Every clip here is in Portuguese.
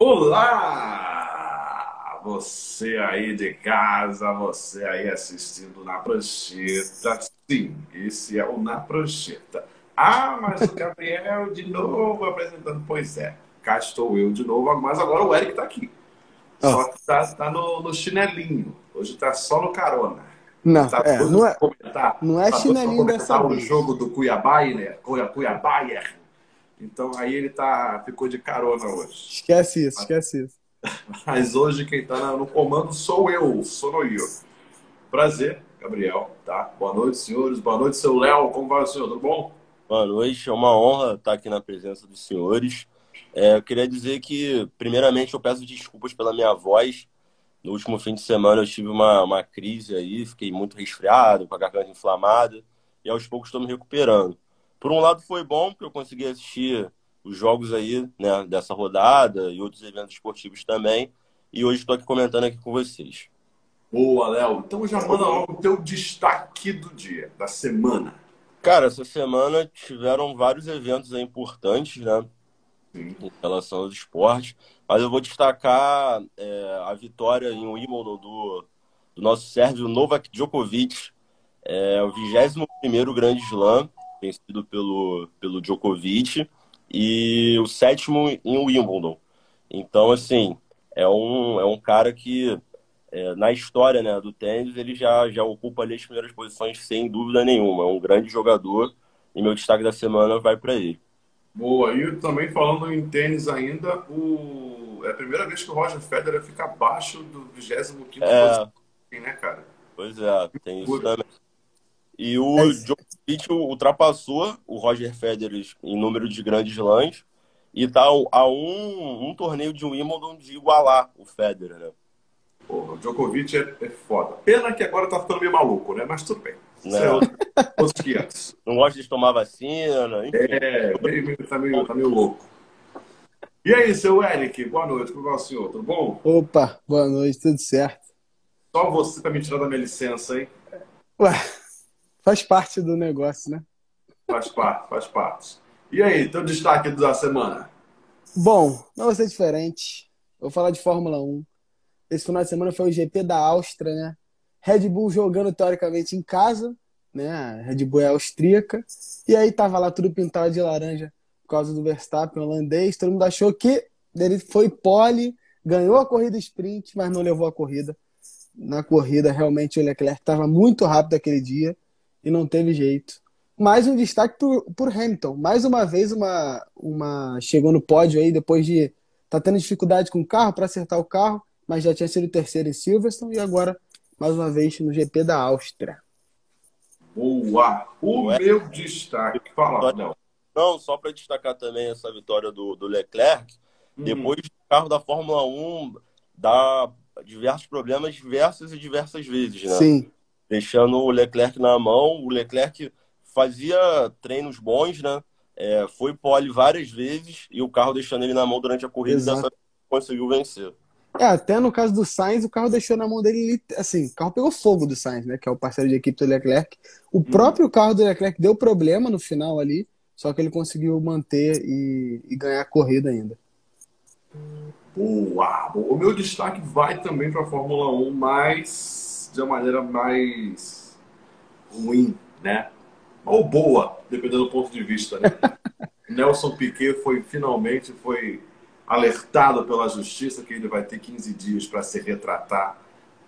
Olá! Você aí de casa, você aí assistindo na prancheta. Sim, esse é o Na Prancheta. Ah, mas o Gabriel de novo apresentando. Pois é, cá estou eu de novo, mas agora o Eric está aqui. Só que está tá no, no, chinelinho. Hoje está só no carona. Não, tá é, não, é, não é tá chinelinho dessa vez. o jogo do Cuiabá, né? Cuiabá, então aí ele tá, ficou de carona hoje. Esquece isso, esquece isso. Mas hoje quem está no comando sou eu, sou eu. Prazer, Gabriel, tá? Boa noite, senhores. Boa noite, seu Léo. Como vai o senhor? Tudo bom? Boa noite, é uma honra estar aqui na presença dos senhores. É, eu queria dizer que, primeiramente, eu peço desculpas pela minha voz. No último fim de semana eu tive uma, uma crise aí, fiquei muito resfriado, com a garganta inflamada, e aos poucos estou me recuperando. Por um lado foi bom, porque eu consegui assistir os jogos aí, né, dessa rodada e outros eventos esportivos também. E hoje estou aqui comentando aqui com vocês. Boa, Léo. Então já manda logo o teu destaque do dia, da semana. Cara, essa semana tiveram vários eventos importantes, né? Sim. Em relação aos esportes. Mas eu vou destacar é, a vitória em Wimbledon do, do nosso Sérgio Novak Djokovic. É o 21 Grande Slam vencido pelo, pelo Djokovic, e o sétimo em Wimbledon. Então, assim, é um, é um cara que, é, na história né, do tênis, ele já, já ocupa ali as primeiras posições sem dúvida nenhuma. É um grande jogador e meu destaque da semana vai para ele. Boa, e também falando em tênis ainda, o... é a primeira vez que o Roger Federer fica abaixo do 25 é... posição, né, cara? Pois é, tem isso também. E o é Djokovic ultrapassou o Roger Federer em número de grandes lãs e está a um, um torneio de Wimbledon de igualar o Federer, né? Pô, o Djokovic é, é foda. Pena que agora tá ficando meio maluco, né? Mas tudo bem. Não. É Não gosta de tomar vacina, enfim. É, meio, tá, meio, tá meio louco. E aí, seu Eric, boa noite, como vai o senhor? Tudo bom? Opa, boa noite, tudo certo. Só você pra me tirar da minha licença, hein? Ué, Faz parte do negócio, né? Faz parte, faz parte. E aí, teu destaque da semana? Bom, não vai ser diferente. Vou falar de Fórmula 1. Esse final de semana foi o GP da Áustria, né? Red Bull jogando teoricamente em casa, né? A Red Bull é austríaca. E aí tava lá tudo pintado de laranja por causa do Verstappen holandês. Todo mundo achou que ele foi pole, ganhou a corrida sprint, mas não levou a corrida. Na corrida, realmente, o Leclerc estava muito rápido aquele dia e não teve jeito. Mais um destaque por, por Hamilton. Mais uma vez, uma, uma chegou no pódio aí depois de tá tendo dificuldade com o carro para acertar o carro, mas já tinha sido o terceiro em Silverstone e agora mais uma vez no GP da Áustria. Boa! O Ué. meu destaque. Fala, não. Não, só para destacar também essa vitória do, do Leclerc. Uhum. Depois do carro da Fórmula 1 dá diversos problemas diversas e diversas vezes, né? Sim deixando o Leclerc na mão. O Leclerc fazia treinos bons, né? É, foi pole várias vezes e o carro deixando ele na mão durante a corrida dessa conseguiu vencer. É, até no caso do Sainz, o carro deixou na mão dele, assim, o carro pegou fogo do Sainz, né? Que é o parceiro de equipe do Leclerc. O hum. próprio carro do Leclerc deu problema no final ali, só que ele conseguiu manter e, e ganhar a corrida ainda. Boa! O meu destaque vai também para a Fórmula 1, mas de uma maneira mais ruim, né? Ou boa, dependendo do ponto de vista. Né? Nelson Piquet foi finalmente foi alertado pela justiça que ele vai ter 15 dias para se retratar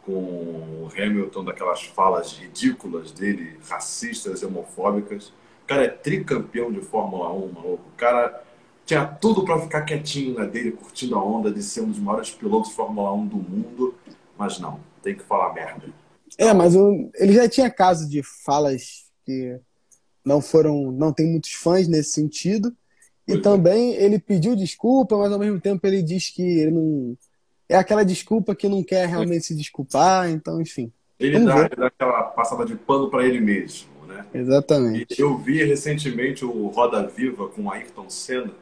com o Hamilton daquelas falas ridículas dele, racistas homofóbicas. O cara é tricampeão de Fórmula 1, maluco. O cara tinha tudo para ficar quietinho na dele, curtindo a onda de ser um dos maiores pilotos de Fórmula 1 do mundo, mas não tem que falar merda. É, mas eu, ele já tinha caso de falas que não foram, não tem muitos fãs nesse sentido. E é. também ele pediu desculpa, mas ao mesmo tempo ele diz que ele não é aquela desculpa que não quer realmente se desculpar, então enfim. Ele dá, dá, aquela passada de pano para ele mesmo, né? Exatamente. E eu vi recentemente o Roda Viva com o Ayrton Senna,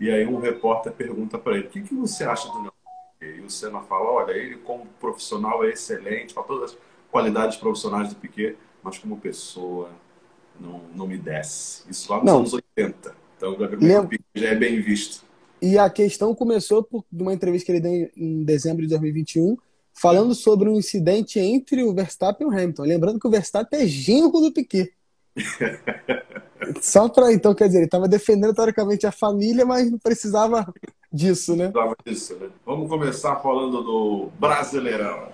e aí um repórter pergunta para ele: "O que, que você acha do e o Senna fala, olha, ele como profissional é excelente, com todas as qualidades profissionais do Piquet, mas como pessoa não, não me desce. Isso lá nos não. anos 80. Então o Lem... Piquet já é bem visto. E a questão começou por uma entrevista que ele deu em dezembro de 2021, falando sobre um incidente entre o Verstappen e o Hamilton. Lembrando que o Verstappen é genro do Piquet. Só para então, quer dizer, ele estava defendendo teoricamente a família, mas não precisava disso, né? Precisava disso, né? Vamos começar falando do Brasileirão.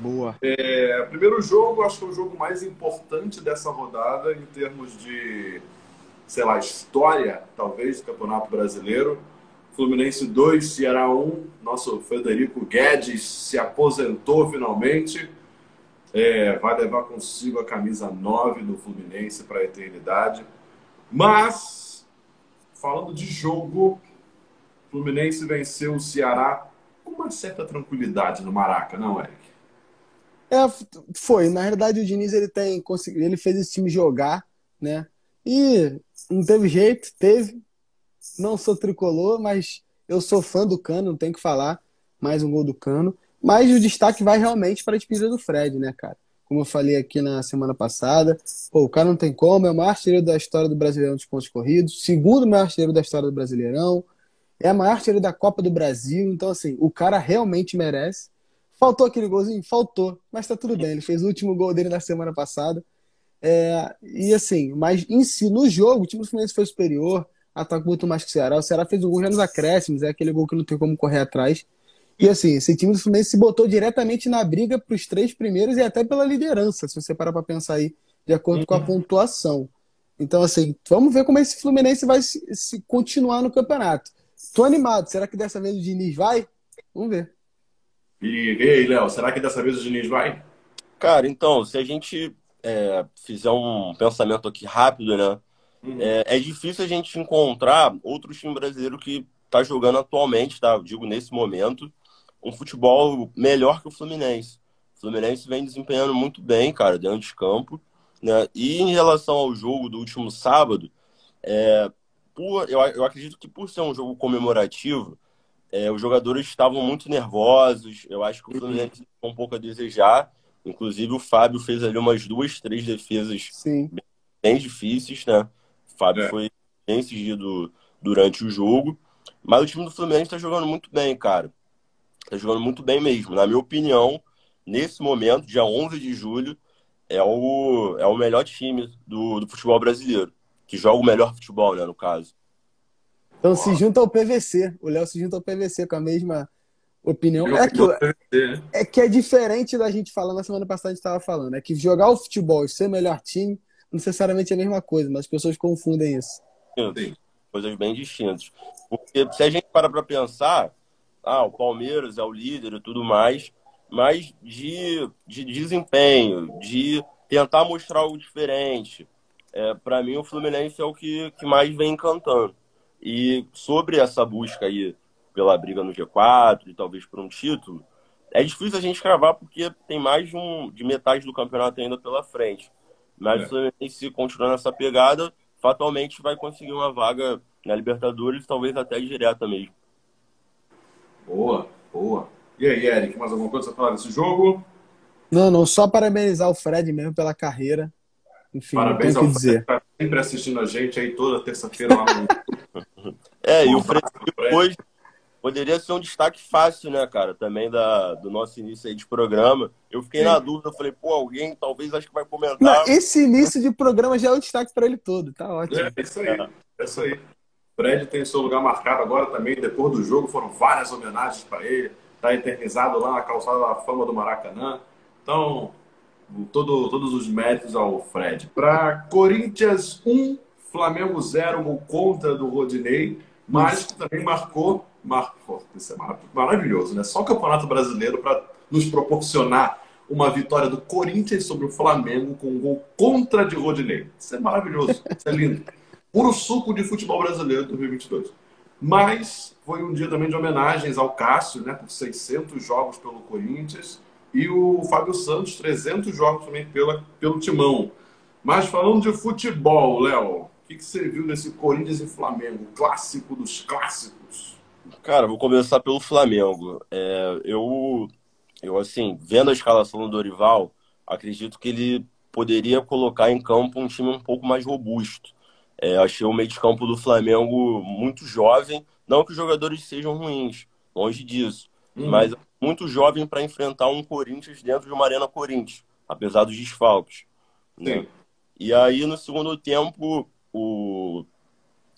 Boa. É, primeiro jogo, acho que é o jogo mais importante dessa rodada em termos de, sei lá, história, talvez, do Campeonato Brasileiro. Fluminense 2, Ceará 1. Nosso Federico Guedes se aposentou finalmente. É, vai levar consigo a camisa 9 do Fluminense para a eternidade. Mas, falando de jogo, Fluminense venceu o Ceará com uma certa tranquilidade no Maraca, não, Eric? É, foi. Na realidade, o Diniz ele tem ele fez esse time jogar, né? E não teve jeito, teve. Não sou tricolor, mas eu sou fã do Cano, não tem que falar. Mais um gol do Cano. Mas o destaque vai realmente para a despedida do Fred, né, cara? Como eu falei aqui na semana passada, pô, o cara não tem como, é o maior artilheiro da história do Brasileirão dos pontos corridos, segundo maior artilheiro da história do Brasileirão, é a maior artilheiro da Copa do Brasil, então assim, o cara realmente merece. Faltou aquele golzinho? Faltou, mas tá tudo bem, ele fez o último gol dele na semana passada. É, e assim, mas em si, no jogo, o time do Fluminense foi superior, atacou muito mais que o Ceará. O Ceará fez o gol já nos acréscimos, é aquele gol que não tem como correr atrás. E assim, esse time do Fluminense se botou diretamente na briga para os três primeiros e até pela liderança, se você parar para pensar aí, de acordo uhum. com a uhum. pontuação. Então, assim, vamos ver como esse Fluminense vai se, se, continuar no campeonato. Tô animado. Será que dessa vez o Diniz vai? Vamos ver. E, aí, Léo, será que dessa vez o Diniz vai? Cara, então, se a gente é, fizer um pensamento aqui rápido, né? Uhum. É, é, difícil a gente encontrar outro time brasileiro que está jogando atualmente, tá? Eu digo nesse momento, um futebol melhor que o Fluminense. O Fluminense vem desempenhando muito bem, cara, dentro de campo. Né? E em relação ao jogo do último sábado, é, por, eu, eu acredito que por ser um jogo comemorativo, é, os jogadores estavam muito nervosos. Eu acho que o Fluminense ficou um pouco a desejar. Inclusive, o Fábio fez ali umas duas, três defesas bem, bem, difíceis, né? O Fábio é. foi bem exigido durante o jogo. Mas o time do Fluminense está jogando muito bem, cara. Tá jogando muito bem mesmo. Na minha opinião, nesse momento, dia 11 de julho, é o, é o melhor time do, do futebol brasileiro. Que joga o melhor futebol, né, no caso. Então se junta ao PVC. O Léo se junta ao PVC com a mesma opinião. É que, né? é que é diferente da gente falar na semana passada, a gente estava falando. É que jogar o futebol e ser o melhor time, não necessariamente é a mesma coisa, mas as pessoas confundem isso. Sim, coisas bem distintas. Porque se a gente para para pensar, ah, o Palmeiras é o líder e tudo mais, mas de, de desempenho, de tentar mostrar algo diferente. É, para mim, o Fluminense é o que, que mais vem encantando. E sobre essa busca aí pela briga no G4 e talvez por um título, é difícil a gente cravar porque tem mais de, um, de metade do campeonato ainda pela frente. Mas é. o Fluminense, se continuar nessa pegada, fatalmente vai conseguir uma vaga na Libertadores, talvez até direta mesmo. Boa, boa. E aí, Eric, mais alguma coisa para falar desse jogo? Não, não, só parabenizar o Fred mesmo pela carreira. Enfim, Parabéns ao Fred, que tá sempre assistindo a gente aí toda terça-feira lá no. é, e o Fred depois poderia ser um destaque fácil, né, cara, também da, do nosso início aí de programa. Eu fiquei Sim. na dúvida, falei, pô, alguém talvez acho que vai comentar. Não, esse início de programa já é o destaque para ele todo, tá ótimo. É, é isso aí, é isso aí. Fred tem seu lugar marcado agora também. Depois do jogo foram várias homenagens para ele. Está eternizado lá na calçada da fama do Maracanã. Então, todo, todos os méritos ao Fred. Para Corinthians 1, Flamengo 0, gol contra do Rodinei, mas que também marcou. marcou isso é maravilhoso, né? Só o Campeonato Brasileiro para nos proporcionar uma vitória do Corinthians sobre o Flamengo com um gol contra de Rodinei. Isso é maravilhoso, isso é lindo puro suco de futebol brasileiro 2022. Mas foi um dia também de homenagens ao Cássio, né, por 600 jogos pelo Corinthians, e o Fábio Santos, 300 jogos também pela, pelo Timão. Mas falando de futebol, Léo, que, que você viu nesse Corinthians e Flamengo, clássico dos clássicos? Cara, vou começar pelo Flamengo. É, eu, eu, assim, vendo a escalação do Dorival, acredito que ele poderia colocar em campo um time um pouco mais robusto. É, achei o meio de campo do Flamengo muito jovem, Não que os jogadores sejam ruins, longe disso. Uhum. Mas muito jovem para enfrentar um Corinthians dentro de uma Arena Corinthians, apesar dos desfalques. Né? E aí, no segundo tempo, o...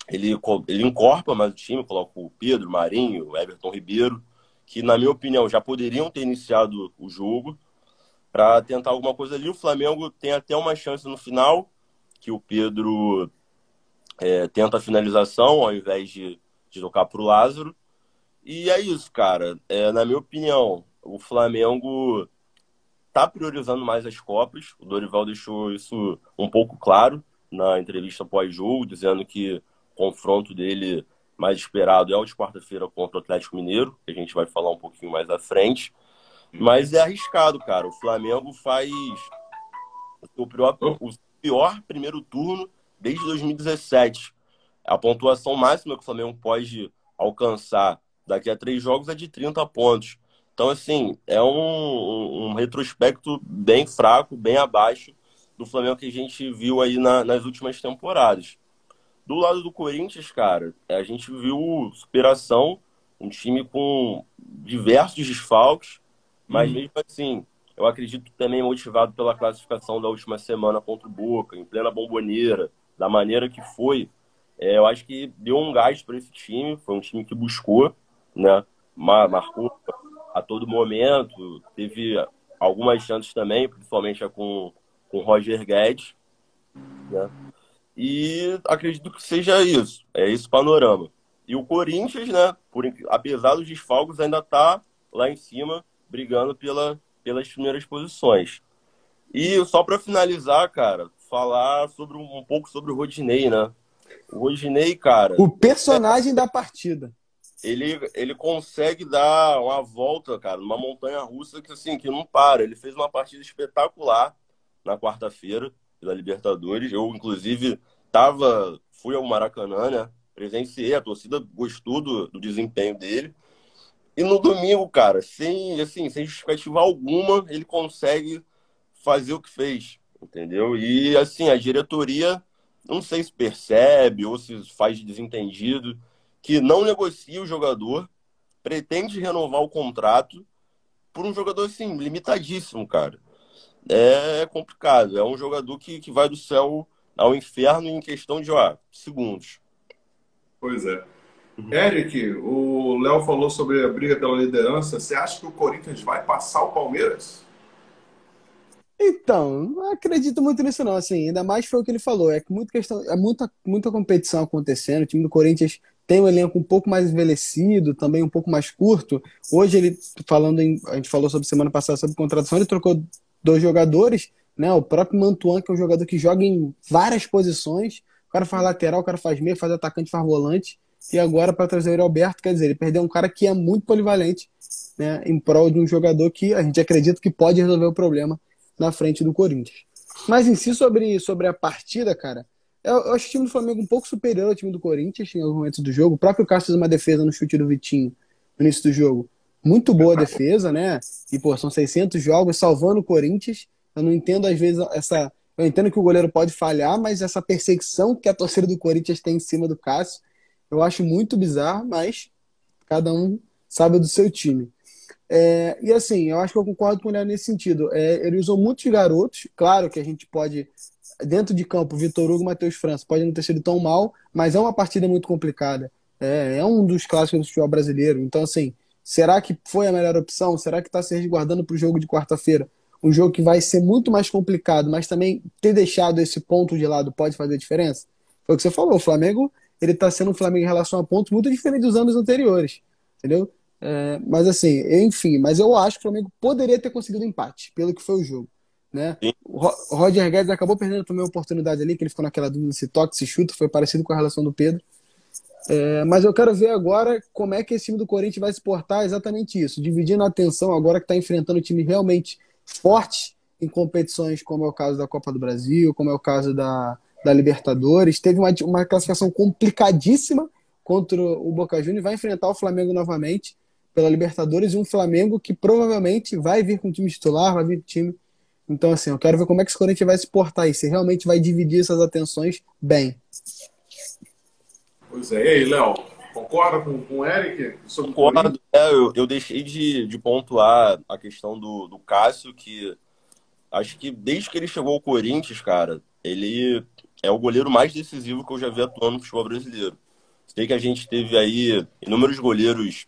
ele, ele encorpa mais o time, coloca o Pedro, Marinho, Everton Ribeiro, que, na minha opinião, já poderiam ter iniciado o jogo para tentar alguma coisa ali. O Flamengo tem até uma chance no final, que o Pedro é, tenta a finalização ao invés de, de tocar para o Lázaro. E é isso, cara. É, na minha opinião, o Flamengo tá priorizando mais as Copas. O Dorival deixou isso um pouco claro na entrevista pós-jogo, dizendo que o confronto dele mais esperado é o de quarta-feira contra o Atlético Mineiro, que a gente vai falar um pouquinho mais à frente. Mas é arriscado, cara. O Flamengo faz o pior, o pior primeiro turno desde 2017. A pontuação máxima que o Flamengo pode alcançar daqui a três jogos é de 30 pontos. Então, assim, é um, um, um retrospecto bem fraco, bem abaixo do Flamengo que a gente viu aí na, nas últimas temporadas. Do lado do Corinthians, cara, a gente viu superação, um time com diversos desfalques, mas uhum. mesmo assim, eu acredito também motivado pela classificação da última semana contra o Boca, em plena bomboneira, da maneira que foi, é, eu acho que deu um gás para esse time. Foi um time que buscou, né? Marcou a todo momento, teve algumas chances também, principalmente com com Roger Guedes, né? E acredito que seja isso, é esse panorama. E o Corinthians, né, por, apesar dos desfalques, ainda está lá em cima, brigando pela, pelas primeiras posições. E só para finalizar, cara, falar sobre um, um, pouco sobre o Rodinei, né? O Rodinei, cara. O personagem é, da partida. Ele, ele consegue dar uma volta, cara, numa montanha russa que assim, que não para. Ele fez uma partida espetacular na quarta-feira pela Libertadores. Eu, inclusive, tava, fui ao Maracanã, né? Presenciei, a torcida gostou do, do desempenho dele. E no domingo, cara, sem, assim, sem justificativa alguma, ele consegue fazer o que fez, entendeu? E, assim, a diretoria, não sei se percebe ou se faz de desentendido, que não negocia o jogador, pretende renovar o contrato por um jogador, assim, limitadíssimo, cara. É complicado. É um jogador que, que vai do céu ao inferno em questão de ó, segundos. Pois é. Uhum. Eric, o Léo falou sobre a briga pela liderança. Você acha que o Corinthians vai passar o Palmeiras? Então, não acredito muito nisso não, assim, ainda mais foi o que ele falou, é que muita questão, é muita, muita competição acontecendo, o time do Corinthians tem um elenco um pouco mais envelhecido, também um pouco mais curto. Hoje ele falando em, a gente falou sobre semana passada sobre contratação, ele trocou dois jogadores, né? O próprio Mantuan, que é um jogador que joga em várias posições, o cara faz lateral, o cara faz meia, faz atacante, faz volante, e agora para trazer o Alberto, quer dizer, ele perdeu um cara que é muito polivalente, né, em prol de um jogador que a gente acredita que pode resolver o problema na frente do Corinthians. Mas em si, sobre, sobre a partida, cara, eu, eu acho o time do Flamengo um pouco superior ao time do Corinthians em alguns momentos do jogo. O próprio Castro fez uma defesa no chute do Vitinho no início do jogo. Muito boa defesa, né? E, pô, são 600 jogos salvando o Corinthians. Eu não entendo, às vezes, essa. Eu entendo que o goleiro pode falhar, mas essa perseguição que a torcida do Corinthians tem em cima do Cássio eu acho muito bizarro, mas cada um sabe do seu time. É, e assim, eu acho que eu concordo com ele nesse sentido. É, ele usou muitos garotos, claro que a gente pode, dentro de campo, Vitor Hugo e Matheus França, pode não ter sido tão mal, mas é uma partida muito complicada. É, é um dos clássicos do futebol brasileiro. Então, assim, será que foi a melhor opção? Será que está se resguardando para o jogo de quarta-feira? Um jogo que vai ser muito mais complicado, mas também ter deixado esse ponto de lado pode fazer diferença? Foi o que você falou, o Flamengo ele está sendo um Flamengo em relação a pontos muito diferente dos anos anteriores, entendeu? É, mas assim, enfim, mas eu acho que o Flamengo poderia ter conseguido um empate, pelo que foi o jogo. Né? O Roger Guedes acabou perdendo também a oportunidade ali, que ele ficou naquela dúvida se toque, se chuta, foi parecido com a relação do Pedro. É, mas eu quero ver agora como é que esse time do Corinthians vai se portar exatamente isso, dividindo a atenção agora que está enfrentando um time realmente forte em competições como é o caso da Copa do Brasil, como é o caso da, da Libertadores, teve uma, uma classificação complicadíssima contra o Boca Juniors, vai enfrentar o Flamengo novamente pela Libertadores e um Flamengo que provavelmente vai vir com o time titular, vai vir time. Então, assim, eu quero ver como é que esse Corinthians vai se portar aí, se realmente vai dividir essas atenções bem. Pois é, e aí, Léo? Concorda com, com o Eric? Concordo. É, eu, eu deixei de, de pontuar a questão do, do Cássio, que acho que desde que ele chegou ao Corinthians, cara, ele é o goleiro mais decisivo que eu já vi atuando no futebol brasileiro. Sei que a gente teve aí inúmeros goleiros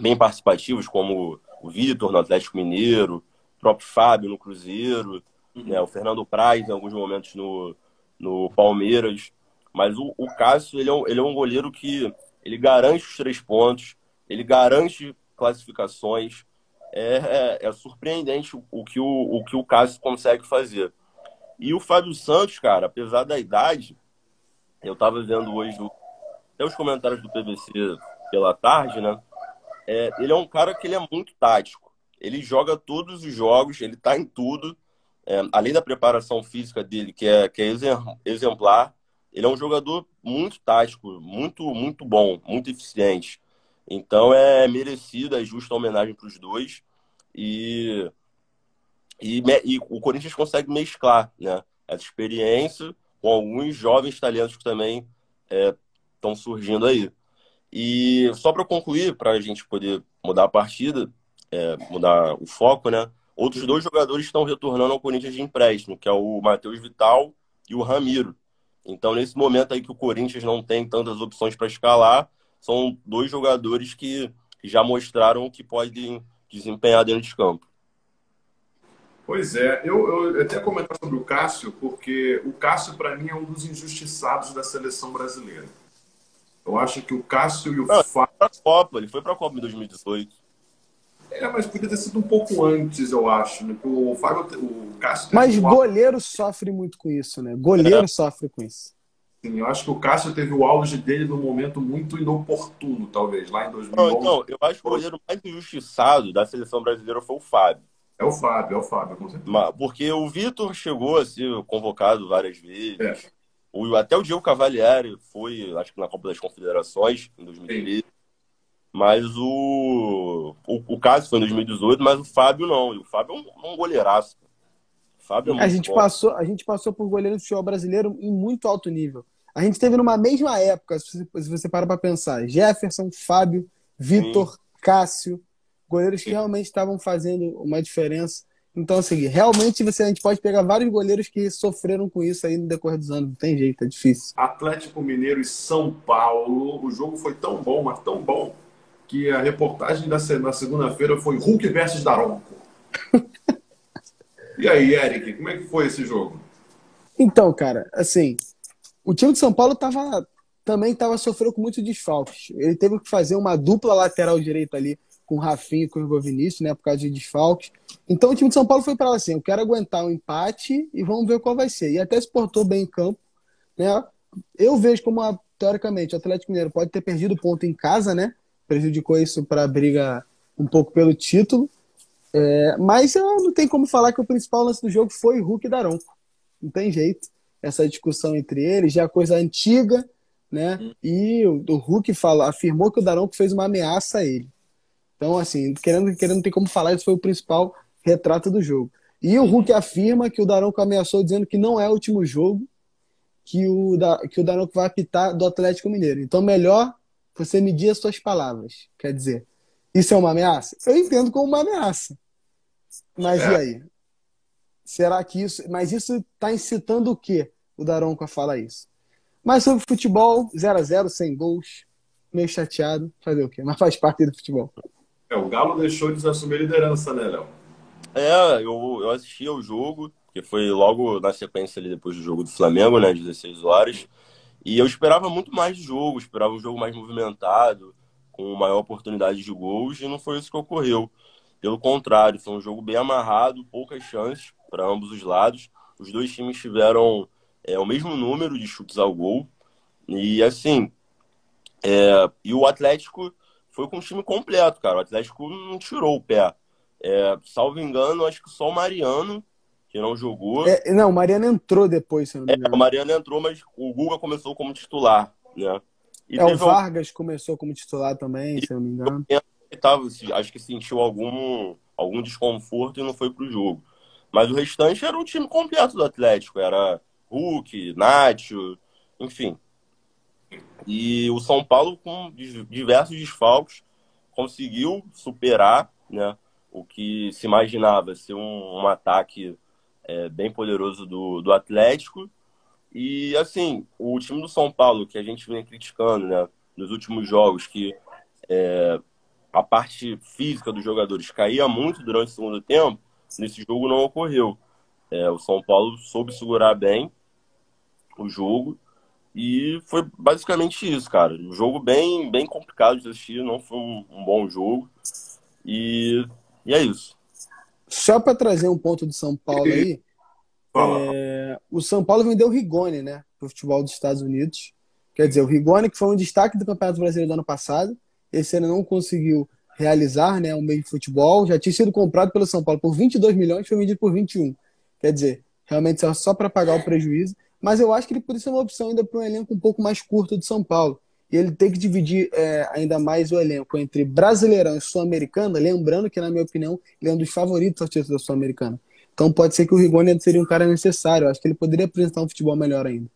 bem participativos, como o Vitor no Atlético Mineiro, o próprio Fábio no Cruzeiro, uhum. né, o Fernando Praz em alguns momentos no, no Palmeiras. Mas o, o Cássio, ele é, um, ele é um goleiro que ele garante os três pontos, ele garante classificações. É, é, é surpreendente o, o, que o, o que o Cássio consegue fazer. E o Fábio Santos, cara, apesar da idade, eu estava vendo hoje até os comentários do PVC pela tarde, né? É, ele é um cara que ele é muito tático. Ele joga todos os jogos, ele tá em tudo. É, além da preparação física dele, que é, que é exemplar, ele é um jogador muito tático, muito, muito bom, muito eficiente. Então é merecida, é justa a homenagem para os dois. E, e, e, o Corinthians consegue mesclar né, essa experiência com alguns jovens talentos que também estão é, surgindo aí. E só para concluir, para a gente poder mudar a partida, é, mudar o foco, né? Outros dois jogadores estão retornando ao Corinthians de empréstimo, que é o Matheus Vital e o Ramiro. Então, nesse momento aí que o Corinthians não tem tantas opções para escalar, são dois jogadores que já mostraram que podem desempenhar dentro de campo. Pois é, eu, eu até comentar sobre o Cássio, porque o Cássio, para mim, é um dos injustiçados da seleção brasileira. Eu acho que o Cássio e o Fábio. Ele foi para a Copa, ele foi para a Copa em 2018. É, mas podia ter sido um pouco antes, eu acho. Né? O Fábio, o Cássio. Mas goleiro sofre muito com isso, né? Goleiro é. sofre com isso. Sim, eu acho que o Cássio teve o auge dele num momento muito inoportuno, talvez, lá em 2011. Não, então, eu acho que o goleiro mais injustiçado da seleção brasileira foi o Fábio. É o Fábio, é o Fábio, com certeza. Porque o Vitor chegou a ser convocado várias vezes. É. O, até o Diego Cavalieri foi, acho que na Copa das Confederações, em 2013. Sim. Mas o, o, o caso foi em 2018, mas o Fábio não. E o Fábio é um, um goleiraço. Fábio é a, gente passou, a gente passou por goleiro do futebol brasileiro em muito alto nível. A gente teve numa mesma época, se você, se você para para pensar, Jefferson, Fábio, Vitor, Cássio, goleiros que realmente estavam fazendo uma diferença. Então, assim, realmente você, a gente pode pegar vários goleiros que sofreram com isso aí no decorrer dos anos. Não tem jeito, é difícil. Atlético Mineiro e São Paulo. O jogo foi tão bom, mas tão bom, que a reportagem da na segunda-feira foi Hulk versus Daronco. e aí, Eric, como é que foi esse jogo? Então, cara, assim, o time de São Paulo tava, também estava sofrendo com muitos desfalques. Ele teve que fazer uma dupla lateral direita ali com o Rafinha e com o Igor Vinícius, né, por causa de desfalques. Então o time de São Paulo foi para lá assim, eu quero aguentar um empate e vamos ver qual vai ser. E até se portou bem em campo, né? Eu vejo como, teoricamente, o Atlético Mineiro pode ter perdido ponto em casa, né? Prejudicou isso para a briga um pouco pelo título. É, mas não tem como falar que o principal lance do jogo foi Hulk e Daronco. Não tem jeito. Essa discussão entre eles já é coisa antiga, né? E o, o Hulk fala, afirmou que o Daronco fez uma ameaça a ele. Então, assim, querendo, querendo ter como falar, isso foi o principal retrato do jogo. E o Hulk afirma que o Daronco ameaçou dizendo que não é o último jogo que o, que o Daronco vai apitar do Atlético Mineiro. Então, melhor você medir as suas palavras. Quer dizer, isso é uma ameaça? Eu entendo como uma ameaça. Mas é. e aí? Será que isso. Mas isso está incitando o quê? O Daronco a falar isso. Mas sobre futebol, 0 a 0 sem gols, meio chateado. Fazer o quê? Mas faz parte do futebol. É, o Galo deixou de assumir a liderança, né, Léo? É, eu, eu assisti ao jogo, que foi logo na sequência ali depois do jogo do Flamengo, né, 16 horas. E eu esperava muito mais de jogo, esperava um jogo mais movimentado, com maior oportunidade de gols, e não foi isso que ocorreu. Pelo contrário, foi um jogo bem amarrado, poucas chances para ambos os lados. Os dois times tiveram é, o mesmo número de chutes ao gol. E assim, é, e o Atlético foi com o time completo, cara. O Atlético não tirou o pé. É, salvo engano, acho que só o Mariano que não jogou. É, não, o Mariano entrou depois, se não me engano. É, o Mariano entrou, mas o Guga começou como titular, né? E é, o Vargas um... começou como titular também, e se não me engano. Tava, acho que sentiu algum, algum desconforto e não foi pro jogo. Mas o restante era o time completo do Atlético. Era Hulk, Nacho, enfim. E o São Paulo, com diversos desfalques, conseguiu superar né, o que se imaginava ser um, um ataque é, bem poderoso do, do Atlético. E, assim, o time do São Paulo, que a gente vem criticando né, nos últimos jogos, que é, a parte física dos jogadores caía muito durante o segundo tempo, nesse jogo não ocorreu. É, o São Paulo soube segurar bem o jogo e foi basicamente isso, cara. Um jogo bem, bem complicado de assistir, não foi um, um bom jogo. E, e é isso. Só para trazer um ponto do São Paulo aí, é, o São Paulo vendeu o Rigoni, né, para o futebol dos Estados Unidos. Quer dizer, o Rigoni, que foi um destaque do Campeonato Brasileiro do ano passado, esse ano não conseguiu realizar né, um meio de futebol, já tinha sido comprado pelo São Paulo por 22 milhões, foi vendido por 21. Quer dizer, realmente só, só para pagar o prejuízo. Mas eu acho que ele poderia ser uma opção ainda para um elenco um pouco mais curto do São Paulo. E ele tem que dividir é, ainda mais o elenco entre Brasileirão e Sul-Americana, lembrando que, na minha opinião, ele é um dos favoritos ao título da Sul-Americana. Então pode ser que o Rigoni seria um cara necessário. Eu acho que ele poderia apresentar um futebol melhor ainda.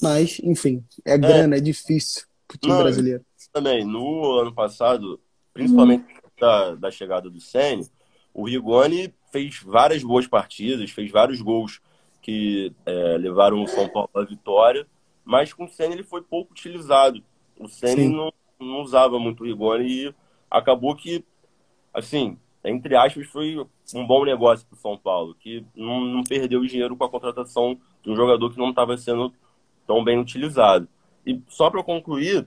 Mas, enfim, é, é. grana, é, é difícil pro time Não, brasileiro. Também, no ano passado, principalmente hum. da, da chegada do Senna, o Rigoni fez várias boas partidas, fez vários gols que é, levaram o São Paulo à vitória, mas com o Senna ele foi pouco utilizado. O Senna não, não usava muito o Rigoni e acabou que, assim, entre aspas, foi um bom negócio para o São Paulo, que não, não, perdeu dinheiro com a contratação de um jogador que não estava sendo tão bem utilizado. E só para concluir,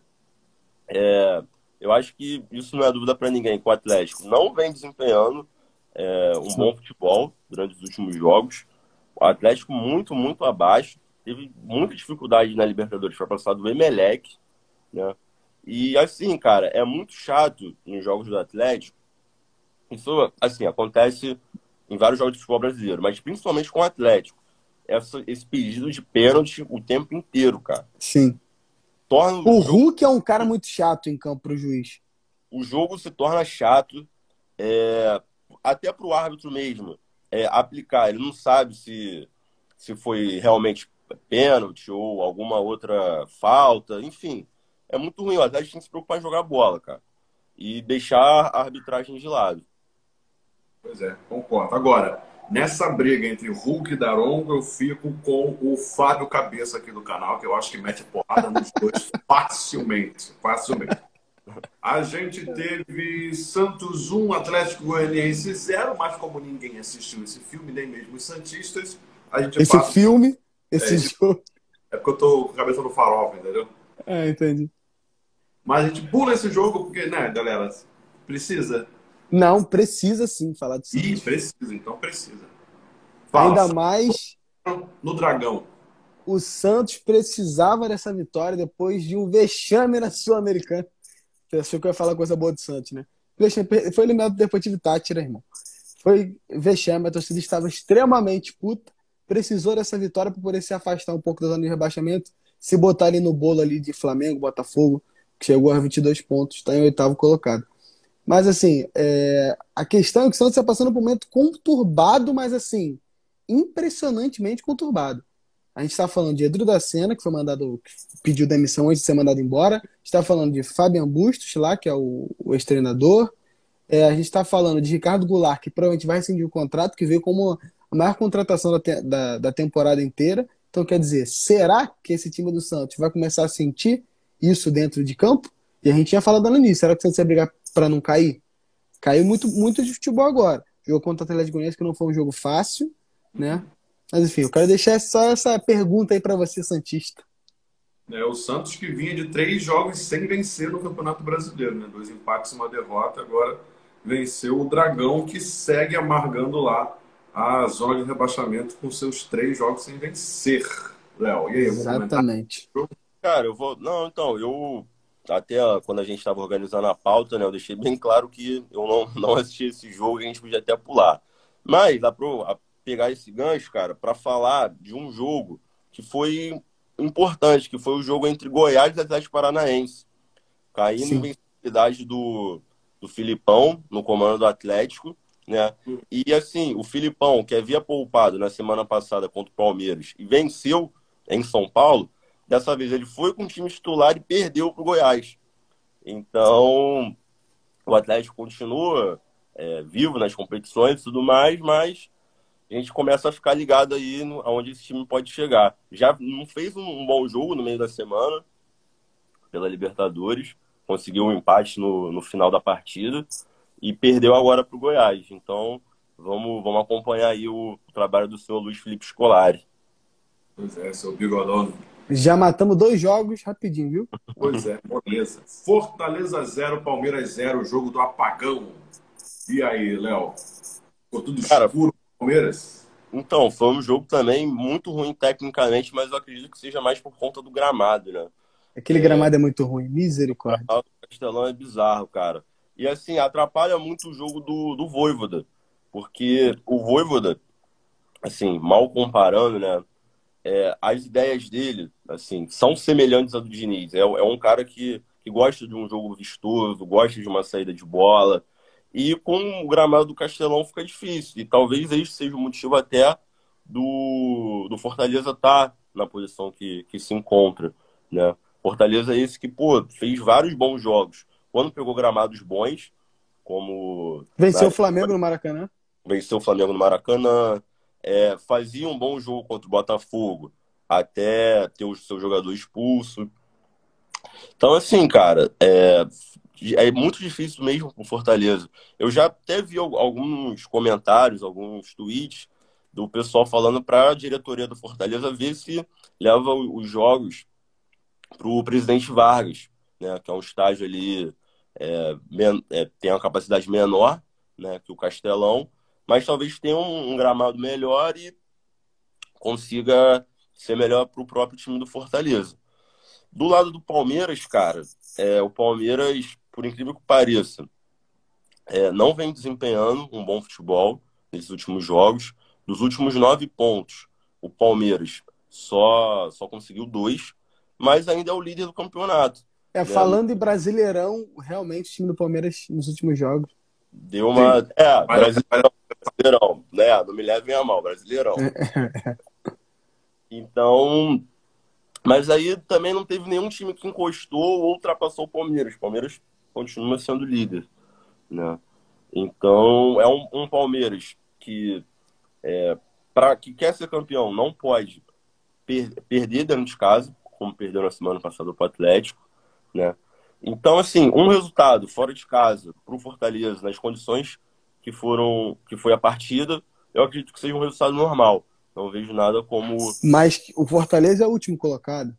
é, eu acho que isso não é dúvida para ninguém, que o Atlético não vem desempenhando é, um bom futebol durante os últimos jogos. O Atlético muito, muito abaixo. Teve muita dificuldade na Libertadores para passar do Emelec, né? E assim, cara, é muito chato nos jogos do Atlético isso, assim, acontece em vários jogos de futebol brasileiro, mas principalmente com o Atlético. Essa, esse pedido de pênalti o tempo inteiro, cara. Sim. Torna o, o jogo... Hulk é um cara muito chato em campo pro juiz. O jogo se torna chato, é... até pro árbitro mesmo é, aplicar. Ele não sabe se, se foi realmente pênalti ou alguma outra falta, enfim. É muito ruim. O Atlético tem que se preocupar em jogar bola, cara. E deixar a arbitragem de lado. Pois é, concordo. Agora, nessa briga entre Hulk e Darongo, eu fico com o Fábio Cabeça aqui do canal, que eu acho que mete porrada nos dois facilmente. Facilmente. A gente teve Santos 1, Atlético Goianiense 0, mas como ninguém assistiu esse filme, nem mesmo os Santistas, a gente Esse passa... filme, esse é, jogo. É porque eu tô com a cabeça no farofa, entendeu? É, entendi. Mas a gente pula esse jogo porque, né, galera, precisa. Não, precisa sim falar de Santos. Ih, precisa, então precisa. Fala, Ainda mais. No Dragão. O Santos precisava dessa vitória depois de um vexame na Sul-Americana. Você achou que eu ia falar coisa boa do Santos, né? Foi eliminado do Deportivo Tátira, irmão. Foi vexame, a torcida estava extremamente puta. Precisou dessa vitória para poder se afastar um pouco da zona de rebaixamento, se botar ali no bolo ali de Flamengo, Botafogo, que chegou a 22 pontos, está em oitavo colocado. Mas, assim, é... a questão é que o Santos está passando por um momento conturbado, mas, assim, impressionantemente conturbado. A gente está falando de Edu da Sena, que foi mandado, pediu demissão antes de ser mandado embora. está falando de Fabian Bustos, lá, que é o, o ex-treinador. É, a gente está falando de Ricardo Goulart, que provavelmente vai rescindir o contrato, que veio como a maior contratação da, te, da, da temporada inteira. Então, quer dizer, será que esse time do Santos vai começar a sentir isso dentro de campo? E a gente tinha falado no início, será que Santos ia brigar para não cair. Caiu muito, muito de futebol agora. Jogou contra o Atlético Goianiense, que não foi um jogo fácil, né? Mas enfim, eu quero deixar só essa pergunta aí para você, Santista. É, o Santos que vinha de três jogos sem vencer no Campeonato Brasileiro, né? Dois empates e uma derrota, agora venceu o Dragão, que segue amargando lá a zona de rebaixamento com seus três jogos sem vencer. Léo, e aí? Exatamente. Cara, eu vou. Não, então, eu até quando a gente estava organizando a pauta, né, eu deixei bem claro que eu não, não assisti esse jogo e a gente podia até pular. Mas dá para pegar esse gancho, cara, para falar de um jogo que foi importante, que foi o jogo entre Goiás e Atlético Paranaense. Caindo Sim. em vencibilidade do, do Filipão no comando do Atlético, né? E assim, o Filipão, que havia poupado na semana passada contra o Palmeiras e venceu em São Paulo, Dessa vez ele foi com o time titular e perdeu para o Goiás. Então, o Atlético continua é, vivo nas competições e tudo mais, mas a gente começa a ficar ligado aí no, aonde esse time pode chegar. Já não fez um, um bom jogo no meio da semana pela Libertadores, conseguiu um empate no, no final da partida e perdeu agora para o Goiás. Então, vamos, vamos acompanhar aí o, o trabalho do senhor Luiz Felipe Scolari. Pois é, seu bigodão. Já matamos dois jogos rapidinho, viu? Pois é, beleza. Fortaleza 0, Palmeiras 0, jogo do apagão. E aí, Léo? Ficou tudo Cara, escuro Palmeiras? Então, foi um jogo também muito ruim tecnicamente, mas eu acredito que seja mais por conta do gramado, né? Aquele é... gramado é muito ruim, misericórdia. O Castelão é bizarro, cara. E assim, atrapalha muito o jogo do, do Voivoda. Porque o Voivoda, assim, mal comparando, né? É, as ideias dele, assim, são semelhantes à do Diniz. É, é um cara que, que gosta de um jogo vistoso, gosta de uma saída de bola. E com o gramado do Castelão fica difícil. E talvez esse seja o motivo até do, do Fortaleza estar tá na posição que, que se encontra, né? Fortaleza é esse que, pô, fez vários bons jogos. Quando pegou gramados bons, como. Venceu o Flamengo no Maracanã. Venceu o Flamengo no Maracanã. É, fazia um bom jogo contra o Botafogo, até ter o seu jogador expulso. Então, assim, cara, é, é muito difícil mesmo pro Fortaleza. Eu já até vi alguns comentários, alguns tweets do pessoal falando para a diretoria do Fortaleza ver se leva os jogos para o presidente Vargas, né, que é um estágio ali, é, é, tem uma capacidade menor né, que o Castelão, mas talvez tenha um, um gramado melhor e consiga ser melhor para o próprio time do Fortaleza. Do lado do Palmeiras, cara, é, o Palmeiras, por incrível que pareça, é, não vem desempenhando um bom futebol nesses últimos jogos. Dos últimos nove pontos, o Palmeiras só, só conseguiu dois mas ainda é o líder do campeonato. É, né? falando em Brasileirão, realmente o time do Palmeiras nos últimos jogos. Deu uma. Sim. É, Brasileirão, Brasileirão, né? Não me levem a mal, Brasileirão. então. Mas aí também não teve nenhum time que encostou ou ultrapassou o Palmeiras. O Palmeiras continua sendo líder. Né? Então, é um, um Palmeiras que, é, para que quer ser campeão, não pode per perder dentro de casa como perdeu na semana passada para o Atlético, né? Então, assim, um resultado fora de casa para o Fortaleza, nas condições que foram que foi a partida, eu acredito que seja um resultado normal. Não vejo nada como. Mas o Fortaleza é o último colocado.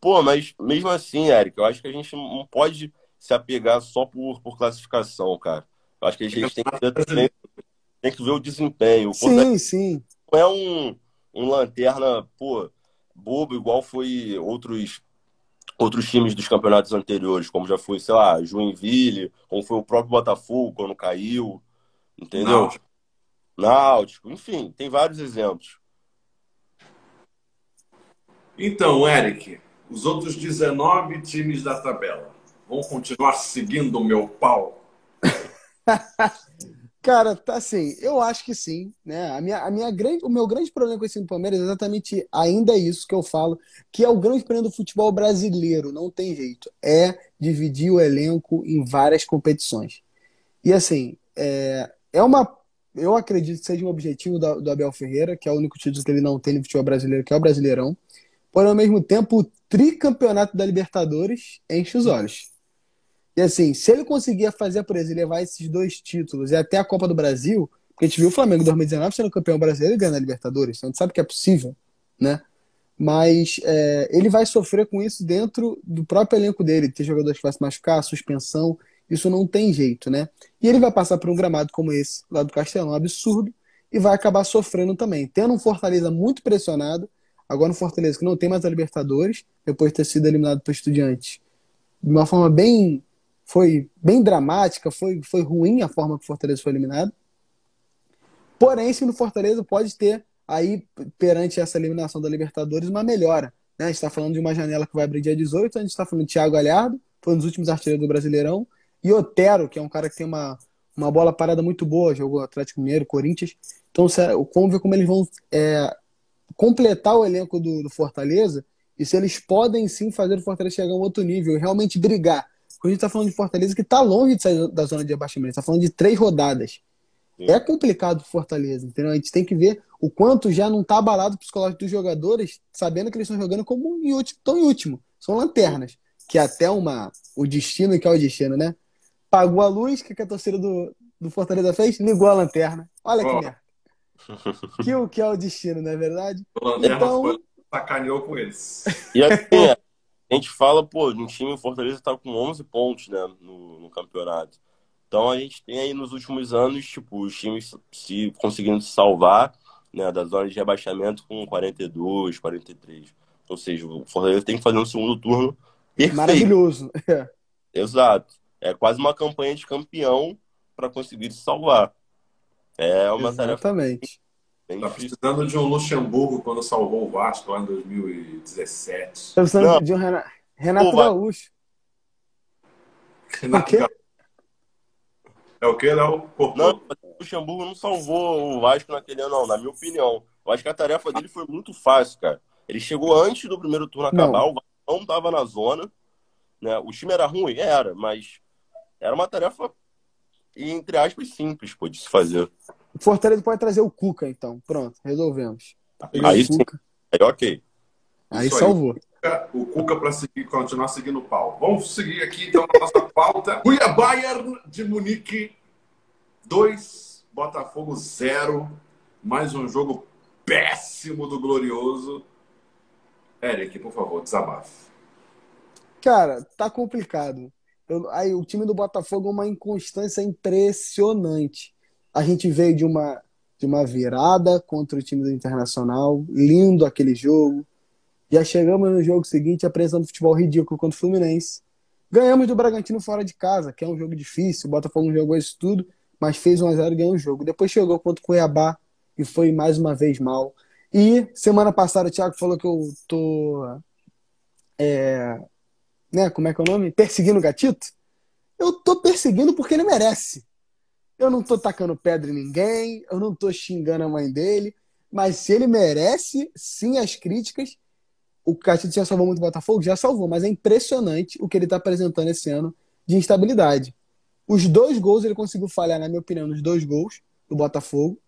Pô, mas mesmo assim, Eric, eu acho que a gente não pode se apegar só por, por classificação, cara. Eu acho que a gente tem que, ver, tem que ver o desempenho. O sim, sim. Não é um, um lanterna, pô, bobo, igual foi outros outros times dos campeonatos anteriores, como já foi, sei lá, Joinville, como foi o próprio Botafogo quando caiu, entendeu? Náutico, Náutico enfim, tem vários exemplos. Então, Eric, os outros 19 times da tabela vão continuar seguindo o meu pau? Cara, tá assim, eu acho que sim, né? A minha, a minha grande, o meu grande problema com esse Palmeiras é exatamente ainda isso que eu falo, que é o grande problema do futebol brasileiro, não tem jeito. É dividir o elenco em várias competições. E assim, é, é uma. Eu acredito que seja um objetivo do, do Abel Ferreira, que é o único título que ele não tem no futebol brasileiro, que é o Brasileirão. Porém, ao mesmo tempo, o tricampeonato da Libertadores enche os olhos. E assim, se ele conseguir fazer, por exemplo, levar esses dois títulos e até a Copa do Brasil, porque a gente viu o Flamengo em 2019 sendo campeão brasileiro e ganhando a Libertadores, então a gente sabe que é possível, né? Mas é, ele vai sofrer com isso dentro do próprio elenco dele, ter jogadores que vai se machucar, suspensão, isso não tem jeito, né? E ele vai passar por um gramado como esse, lá do Castelão, absurdo, e vai acabar sofrendo também. Tendo um Fortaleza muito pressionado, agora um Fortaleza que não tem mais a Libertadores, depois de ter sido eliminado para Estudiantes, de uma forma bem foi bem dramática, foi, foi ruim a forma que o Fortaleza foi eliminado. Porém, se no Fortaleza pode ter aí, perante essa eliminação da Libertadores, uma melhora. Né? A gente está falando de uma janela que vai abrir dia 18, a gente está falando de Thiago Galhardo, foi um dos últimos artilheiros do Brasileirão, e Otero, que é um cara que tem uma, uma bola parada muito boa, jogou Atlético Mineiro, Corinthians. Então, vamos ver como eles vão é, completar o elenco do, do Fortaleza e se eles podem sim fazer o Fortaleza chegar a um outro nível e realmente brigar. Quando a gente está falando de Fortaleza que está longe de sair da zona de abaixamento, está falando de três rodadas. É complicado o Fortaleza, entendeu? A gente tem que ver o quanto já não está abalado o psicológico dos jogadores, sabendo que eles estão jogando como em último, estão em último. São lanternas. Que é até uma, o destino que é o destino, né? Pagou a luz, o que, que a torcida do, do Fortaleza fez? Ligou a lanterna. Olha que merda. que o que é o destino, não é verdade? O lanterna então... foi, sacaneou com eles. E assim, é, a gente fala, pô, um time, o Fortaleza tá com 11 pontos, né, no, no campeonato. Então a gente tem aí nos últimos anos, tipo, os times se conseguindo se salvar, né, da zona de rebaixamento com 42, 43. Ou seja, o Fortaleza tem que fazer um segundo turno perfeito. Maravilhoso. É. Exato. É quase uma campanha de campeão para conseguir se salvar. É uma Exatamente. tarefa. Tá precisando de um Luxemburgo quando salvou o Vasco lá em 2017. Tá precisando Não. de um Renato, Renato Gaúcho. Renato Gaúcho. É o que, Léo? Não, o Luxemburgo não salvou o Vasco naquele ano, não, na minha opinião. Eu acho que a tarefa dele foi muito fácil, cara. Ele chegou antes do primeiro turno acabar, não. o Vasco não estava na zona. Né? O time era ruim? Era, mas era uma tarefa, entre aspas, simples pô, de se fazer. O Fortaleza pode trazer o Cuca, então. Pronto, resolvemos. Aí sim. Aí ok. Aí Isso salvou. Aí. O Cuca para seguir, continuar seguindo o pau. Vamos seguir aqui então a nossa pauta. Cuiabá de Munique 2, Botafogo 0. Mais um jogo péssimo do Glorioso. Eric, por favor, desabafe. Cara, tá complicado. Eu, aí, o time do Botafogo é uma inconstância impressionante. A gente veio de uma, de uma virada contra o time do Internacional, lindo aquele jogo. Já chegamos no jogo seguinte apresentando futebol ridículo contra o Fluminense. Ganhamos do Bragantino fora de casa, que é um jogo difícil. O Botafogo jogou isso tudo, mas fez 1x0 e ganhou o jogo. Depois chegou contra o Cuiabá e foi mais uma vez mal. E semana passada o Thiago falou que eu tô. É, né, como é que é o nome? Perseguindo o gatito. Eu tô perseguindo porque ele merece. Eu não tô tacando pedra em ninguém, eu não tô xingando a mãe dele, mas se ele merece, sim, as críticas. O Gatito já salvou muito o Botafogo? Já salvou, mas é impressionante o que ele tá apresentando esse ano de instabilidade. Os dois gols ele conseguiu falhar, na minha opinião, nos dois gols do Botafogo.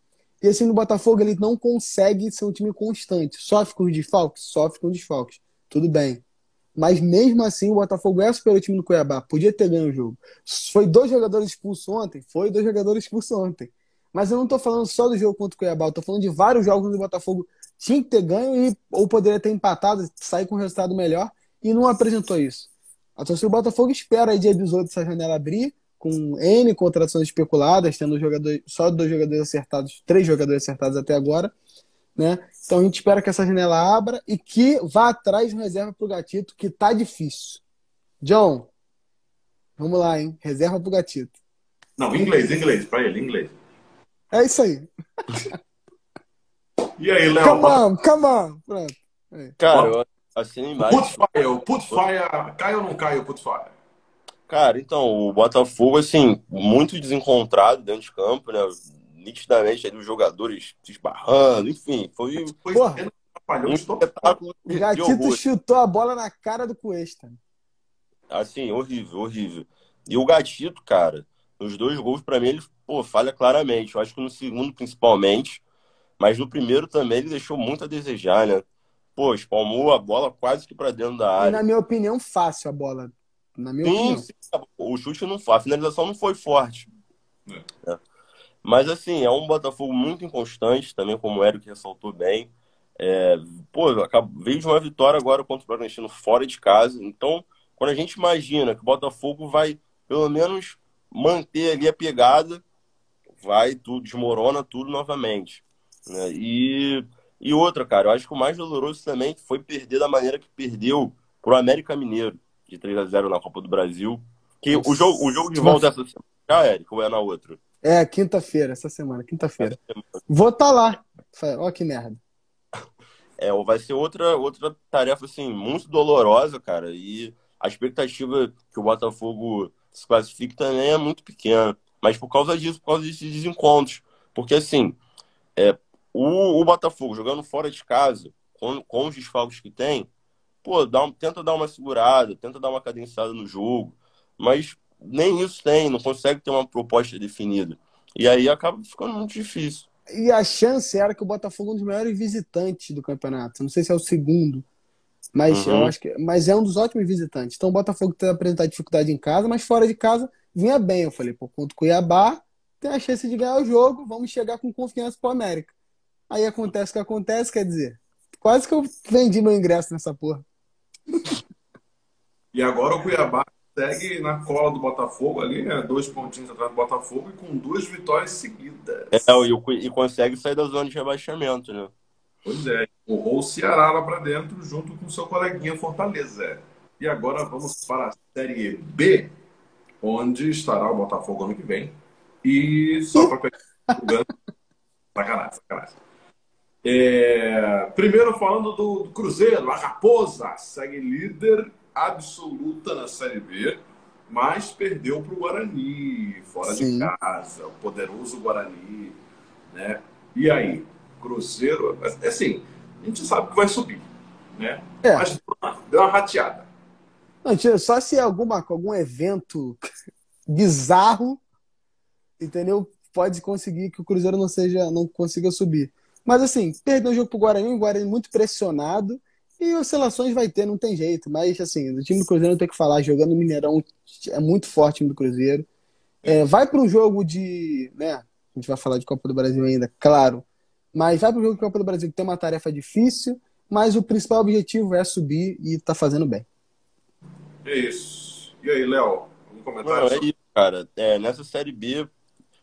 E assim, no Botafogo ele não consegue ser um time constante. Sofre com os desfalques? Sofre com os desfalques. Tudo bem. Mas mesmo assim, o Botafogo é superior time do Cuiabá. Podia ter ganho o jogo. Foi dois jogadores expulsos ontem? Foi dois jogadores expulsos ontem. Mas eu não estou falando só do jogo contra o Cuiabá. Eu tô falando de vários jogos onde o Botafogo tinha que ter ganho e, ou poderia ter empatado, sair com um resultado melhor e não apresentou isso. A torcida do Botafogo espera aí dia 18 essa janela abrir, com N contratações especuladas, tendo jogador, só dois jogadores acertados, três jogadores acertados até agora. Né? Então a gente espera que essa janela abra e que vá atrás de reserva para o Gatito, que tá difícil. John, vamos lá, hein? Reserva para o Gatito. Não, inglês, inglês, para ele, inglês. É isso aí. e aí, Léo? Come on, come on. Pronto. Cara, eu assino embaixo. Putfire, o Putfire, cai ou não cai o Putfire? Cara, então, o Botafogo, assim, muito desencontrado dentro de campo, né? Nitidamente ali os jogadores se esbarrando, enfim, foi, foi um espetáculo. O Gatito chutou a bola na cara do Cuesta. Assim, horrível, horrível. E o Gatito, cara, nos dois gols, para mim, ele pô, falha claramente. Eu acho que no segundo, principalmente, mas no primeiro também ele deixou muito a desejar, né? Pô, espalmou a bola quase que para dentro da área. E, na minha opinião, fácil a bola. Na minha sim, opinião. Sim, o chute não foi, a finalização não foi forte. É. É. Mas, assim, é um Botafogo muito inconstante, também, como o Eric ressaltou bem. É, pô, veio de uma vitória agora contra o Bragantino fora de casa. Então, quando a gente imagina que o Botafogo vai, pelo menos, manter ali a pegada, vai tudo, desmorona tudo novamente. Né? E, e outra, cara, eu acho que o mais doloroso também foi perder da maneira que perdeu pro América Mineiro, de 3 a 0 na Copa do Brasil. Que o jogo, o jogo de volta essa semana, já, Eric, ou é na outra? É, quinta-feira, essa semana, quinta-feira. Vou estar tá lá. Ó, que merda. É, vai ser outra, outra tarefa, assim, muito dolorosa, cara. E a expectativa que o Botafogo se classifique também é muito pequena. Mas por causa disso, por causa desses desencontros. Porque, assim, é, o, o Botafogo jogando fora de casa, com, com os desfalques que tem, pô, dá um, tenta dar uma segurada, tenta dar uma cadenciada no jogo, mas nem isso tem, não consegue ter uma proposta definida. E aí acaba ficando muito difícil. E a chance era que o Botafogo é um dos maiores visitantes do campeonato. Não sei se é o segundo, mas uhum. eu acho que, mas é um dos ótimos visitantes. Então o Botafogo tem apresentar dificuldade em casa, mas fora de casa vinha bem. Eu falei, pô, contra o Cuiabá, tem a chance de ganhar o jogo, vamos chegar com confiança pro América. Aí acontece o que acontece, quer dizer, quase que eu vendi meu ingresso nessa porra. E agora o Cuiabá segue na cola do Botafogo ali, né? Dois pontinhos atrás do Botafogo e com duas vitórias seguidas. É, e, e consegue sair da zona de rebaixamento, né? Pois é, empurrou o Ceará lá para dentro junto com seu coleguinha Fortaleza. E agora vamos para a Série B, onde estará o Botafogo ano que vem. E só para pegar o sacanagem, sacanagem. É, primeiro falando do, do Cruzeiro, a Raposa segue líder absoluta na Série B, mas perdeu para o Guarani, fora Sim. de casa, o poderoso Guarani. Né? E aí, Cruzeiro, assim, a gente sabe que vai subir, né? É. Mas deu uma rateada. Não, só se alguma, algum evento bizarro, entendeu? Pode conseguir que o Cruzeiro não seja, não consiga subir. Mas assim, perdeu o jogo pro Guarani, o Guarani muito pressionado. E oscilações vai ter, não tem jeito. Mas, assim, do time do Cruzeiro não tem que falar. Jogando no Mineirão é muito forte o time do Cruzeiro. É, vai para um jogo de. Né, a gente vai falar de Copa do Brasil ainda, claro. Mas vai para o jogo de Copa do Brasil que tem uma tarefa difícil. Mas o principal objetivo é subir e tá fazendo bem. É isso. E aí, Léo? Algum comentário? Não, é isso, cara. É, nessa Série B,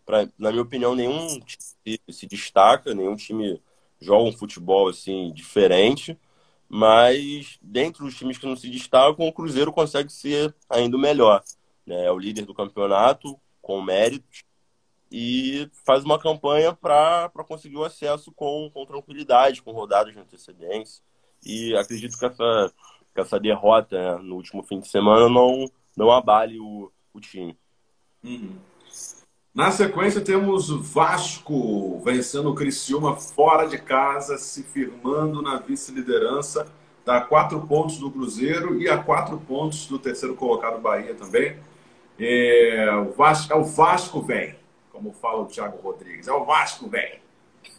pra, na minha opinião, nenhum time se destaca, nenhum time joga um futebol assim diferente. Mas, dentre os times que não se destacam, o Cruzeiro consegue ser ainda melhor. Né? É o líder do campeonato, com méritos, e faz uma campanha para conseguir o acesso com, com tranquilidade, com rodadas de antecedência. E acredito que essa, que essa derrota né, no último fim de semana não, não abale o, o time. Uhum. Na sequência, temos Vasco vencendo o Criciúma fora de casa, se firmando na vice-liderança. Dá quatro pontos do Cruzeiro e a quatro pontos do terceiro colocado Bahia também. É o Vasco, é o Vasco vem, como fala o Thiago Rodrigues. É o Vasco vem.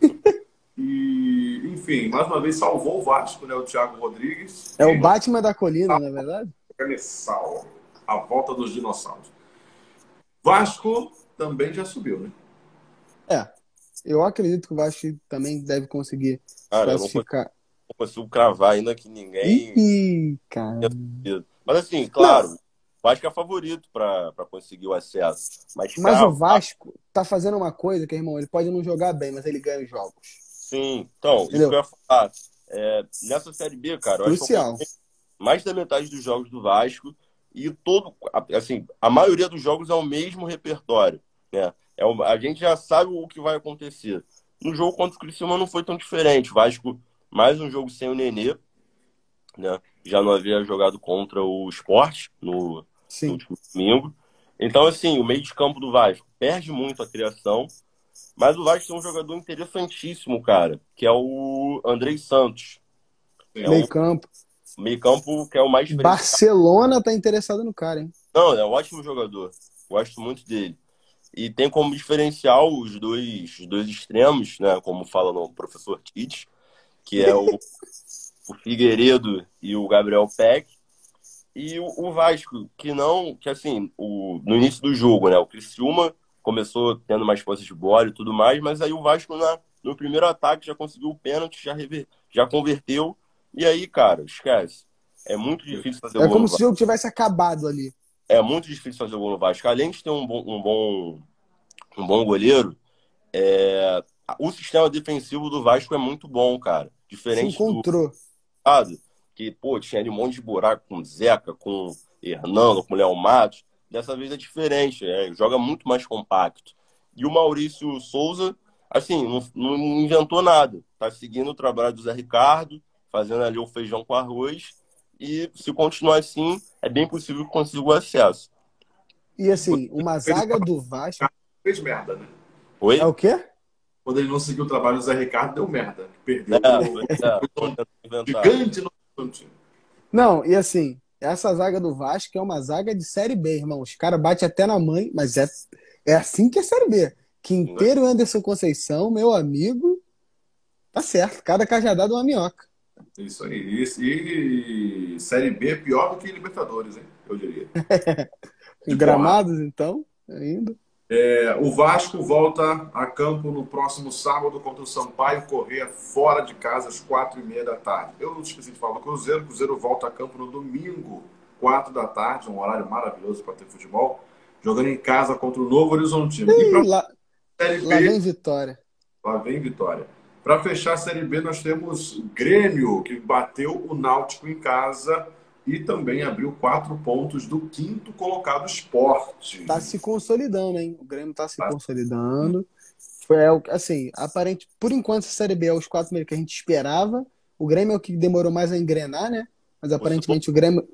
E, enfim, mais uma vez salvou o Vasco, né? O Thiago Rodrigues. É o Batman da colina, não é verdade? A volta dos dinossauros. Vasco também já subiu, né? É. Eu acredito que o Vasco também deve conseguir Cara, classificar. Eu não consigo cravar ainda que ninguém. Ih, cara. Mas assim, claro, o Vasco é favorito para conseguir o acesso. Mas, mas o Vasco tá fazendo uma coisa que, irmão, ele pode não jogar bem, mas ele ganha os jogos. Sim, então, Entendeu? isso que eu ia falar. É, nessa Série B, cara, eu Crucial. acho que mais da metade dos jogos do Vasco e todo, assim, a maioria dos jogos é o mesmo repertório. Né? É, a gente já sabe o que vai acontecer. No jogo contra o Criciúma não foi tão diferente. Vasco, mais um jogo sem o Nenê. Né? Já não havia jogado contra o Sport no, no último domingo. Então, assim, o meio de campo do Vasco perde muito a criação. Mas o Vasco tem um jogador interessantíssimo, cara, que é o Andrei Santos. É meio um... campo. Meio campo que é o mais Barcelona tá interessado no cara, hein? Não, é um ótimo jogador. Gosto muito dele. E tem como diferencial os dois, os dois extremos, né? Como fala no professor Tite, que é o, o Figueiredo e o Gabriel Peck. E o, o, Vasco, que não, que assim, o, no início do jogo, né? O Criciúma começou tendo mais forças de bola e tudo mais, mas aí o Vasco na, no primeiro ataque já conseguiu o pênalti, já, rever, já converteu. E aí, cara, esquece. É muito difícil fazer é o gol. É como se o jogo tivesse acabado ali é muito difícil fazer gol no Vasco. Além de ter um bom, um bom, um bom goleiro, é... o sistema defensivo do Vasco é muito bom, cara. Diferente Se encontrou. do passado, que, pô, tinha ali um monte de buraco com Zeca, com Hernando, com Léo Matos. Dessa vez é diferente, é, joga muito mais compacto. E o Maurício Souza, assim, não, não inventou nada. Tá seguindo o trabalho do Zé Ricardo, fazendo ali o feijão com arroz e se continuar assim, é bem possível que consiga o acesso. E assim, uma zaga do Vasco. Fez merda, né? Oi? É o quê? Quando ele não seguiu o trabalho do Zé Ricardo, deu merda. Perdeu. É, o... é, gigante no time. Não, e assim, essa zaga do Vasco é uma zaga de Série B, irmão. Os caras batem até na mãe, mas é, é assim que é Série B. Quinteiro Anderson Conceição, meu amigo, tá certo. Cada cajadada é uma minhoca. Isso aí. E, e Série B é pior do que Libertadores, hein? Eu diria. Gramados, então, ainda. É, o Vasco volta a campo no próximo sábado contra o Sampaio Corrêa, fora de casa, às quatro e meia da tarde. Eu esqueci de falar do Cruzeiro. O Cruzeiro volta a campo no domingo, quatro da tarde, um horário maravilhoso para ter futebol, jogando em casa contra o Novo Horizontino. E pra lá, Série B, lá vem vitória. Lá vem vitória. Para fechar a Série B, nós temos Grêmio, que bateu o Náutico em casa e também abriu quatro pontos do quinto colocado esporte. Está se consolidando, hein? O Grêmio está se tá. consolidando. Foi assim, aparente, por enquanto a Série B é os quatro meses que a gente esperava. O Grêmio é o que demorou mais a engrenar, né? Mas aparentemente Oscilou. o Grêmio.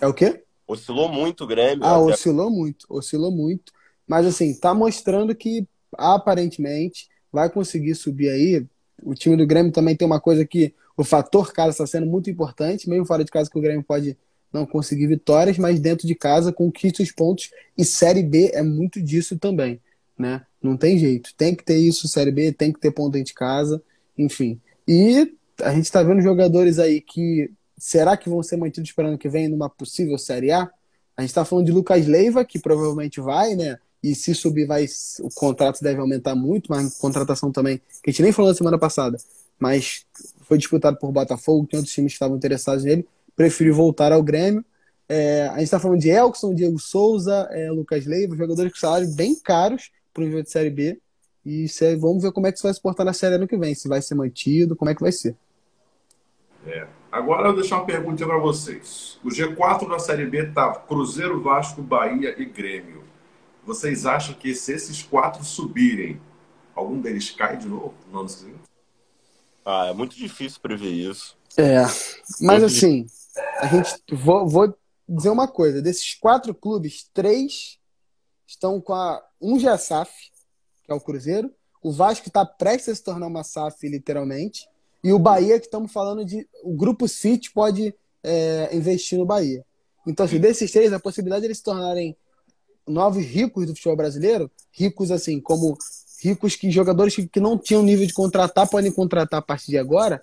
É o quê? Oscilou muito o Grêmio. Ah, até... oscilou muito, oscilou muito. Mas assim, tá mostrando que aparentemente vai conseguir subir aí. O time do Grêmio também tem uma coisa que o fator casa está sendo muito importante, mesmo fora de casa que o Grêmio pode não conseguir vitórias, mas dentro de casa conquista os pontos e Série B é muito disso também, né? Não tem jeito, tem que ter isso Série B, tem que ter ponto dentro de casa, enfim. E a gente está vendo jogadores aí que será que vão ser mantidos ano que vem numa possível Série A? A gente está falando de Lucas Leiva, que provavelmente vai, né? E se subir, vai, o contrato deve aumentar muito, mas contratação também, que a gente nem falou na semana passada, mas foi disputado por Botafogo, tem outros times que estavam interessados nele, preferiu voltar ao Grêmio. É, a gente está falando de Elkson, Diego Souza, é, Lucas Leiva, jogadores com salários bem caros para o nível de Série B. E vamos ver como é que isso vai se portar na Série ano que vem, se vai ser mantido, como é que vai ser. É. Agora eu vou deixar uma pergunta para vocês. O G4 da Série B tá Cruzeiro, Vasco, Bahia e Grêmio. Vocês acham que se esses quatro subirem, algum deles cai de novo no ano seguinte? Ah, é muito difícil prever isso. É, mas assim, a gente vou, vou dizer uma coisa: desses quatro clubes, três estão com a um já é SAF, que é o Cruzeiro, o Vasco está prestes a se tornar uma SAF, literalmente, e o Bahia, que estamos falando de. O Grupo City pode é, investir no Bahia. Então, assim, desses três, a possibilidade de eles se tornarem novos ricos do futebol brasileiro, ricos assim, como ricos que jogadores que, que não tinham nível de contratar podem contratar a partir de agora,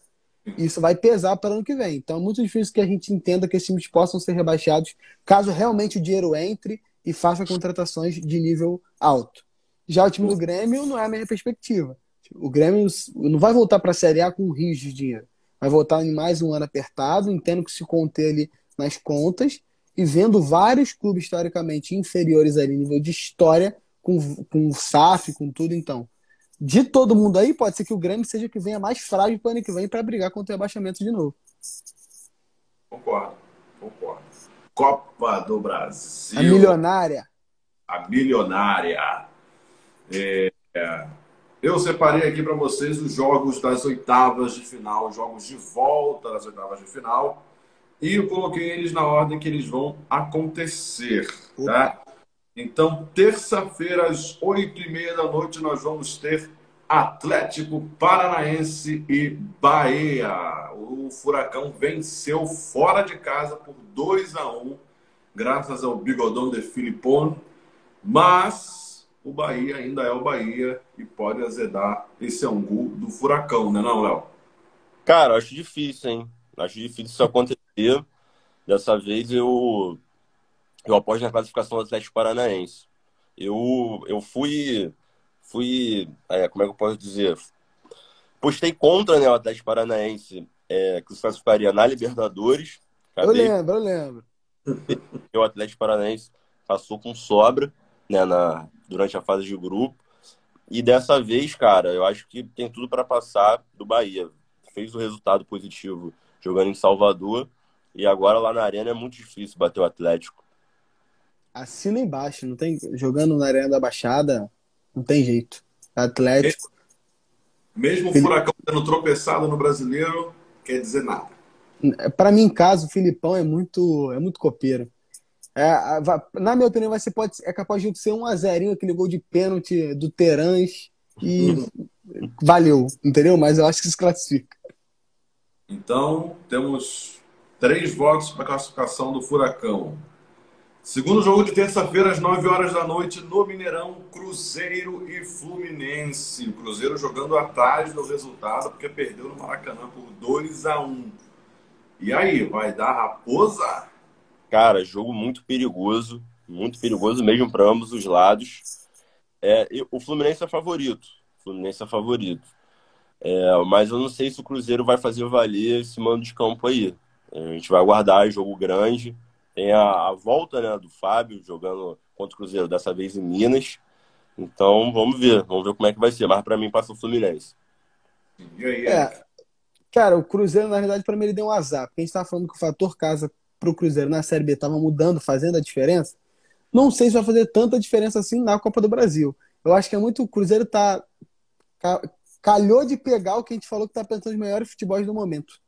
isso vai pesar para o ano que vem. Então é muito difícil que a gente entenda que esses times possam ser rebaixados caso realmente o dinheiro entre e faça contratações de nível alto. Já o time do Grêmio não é a minha perspectiva. O Grêmio não vai voltar para a Série A com rios de dinheiro. Vai voltar em mais um ano apertado, entendo que se conter ali nas contas e vendo vários clubes historicamente inferiores ali, nível de história, com, com SAF, com tudo, então. De todo mundo aí, pode ser que o Grêmio seja que venha mais frágil para o ano que vem para brigar contra o abaixamento de novo. Concordo, concordo. Copa do Brasil. A milionária. A milionária. É. Eu separei aqui para vocês os jogos das oitavas de final, os jogos de volta das oitavas de final. E eu coloquei eles na ordem que eles vão acontecer. Tá? Então, terça-feira, às oito e meia da noite, nós vamos ter Atlético Paranaense e Bahia. O Furacão venceu fora de casa por 2 a 1 graças ao bigodão de Filipon. Mas o Bahia ainda é o Bahia e pode azedar esse angu do Furacão, né não, Léo? Cara, acho difícil, hein? Acho difícil isso acontecer. Dessa vez eu eu aposto na classificação do Atlético Paranaense. Eu, eu fui, fui é, como é que eu posso dizer? Postei contra né, o Atlético Paranaense, é, que se classificaria na Libertadores. Acabei, eu lembro, eu lembro. O Atlético Paranaense passou com sobra né, na, durante a fase de grupo. E dessa vez, cara, eu acho que tem tudo para passar do Bahia. Fez o resultado positivo jogando em Salvador. E agora lá na Arena é muito difícil bater o Atlético assina embaixo, não tem jogando na Arena da Baixada, não tem jeito. Atlético. Mesmo o Furacão tendo tropeçado no Brasileiro, quer dizer nada. Para mim, em caso, o Filipão é muito, é muito copeiro. É, na minha opinião, vai ser, pode, é capaz de ser um a zerinho, aquele gol de pênalti do Terãs e valeu, entendeu? Mas eu acho que se classifica. Então, temos Três votos para a classificação do Furacão. Segundo jogo de terça-feira, às 9 horas da noite, no Mineirão, Cruzeiro e Fluminense. O Cruzeiro jogando atrás do resultado, porque perdeu no Maracanã por 2 a 1 E aí, vai dar raposa? Cara, jogo muito perigoso. Muito perigoso mesmo para ambos os lados. É, o Fluminense é favorito. O Fluminense é favorito. É, mas eu não sei se o Cruzeiro vai fazer valer esse mando de campo aí. A gente vai aguardar jogo grande. Tem a, a volta né, do Fábio jogando contra o Cruzeiro, dessa vez em Minas. Então vamos ver, vamos ver como é que vai ser. Mas para mim passa o Fluminense. E aí, é, cara, o Cruzeiro, na verdade, para mim ele deu um azar. Porque a gente tava falando que o fator casa pro Cruzeiro na Série B tava mudando, fazendo a diferença. Não sei se vai fazer tanta diferença assim na Copa do Brasil. Eu acho que é muito. O Cruzeiro tá. Calhou de pegar o que a gente falou que tá pensando os melhores futebols do momento.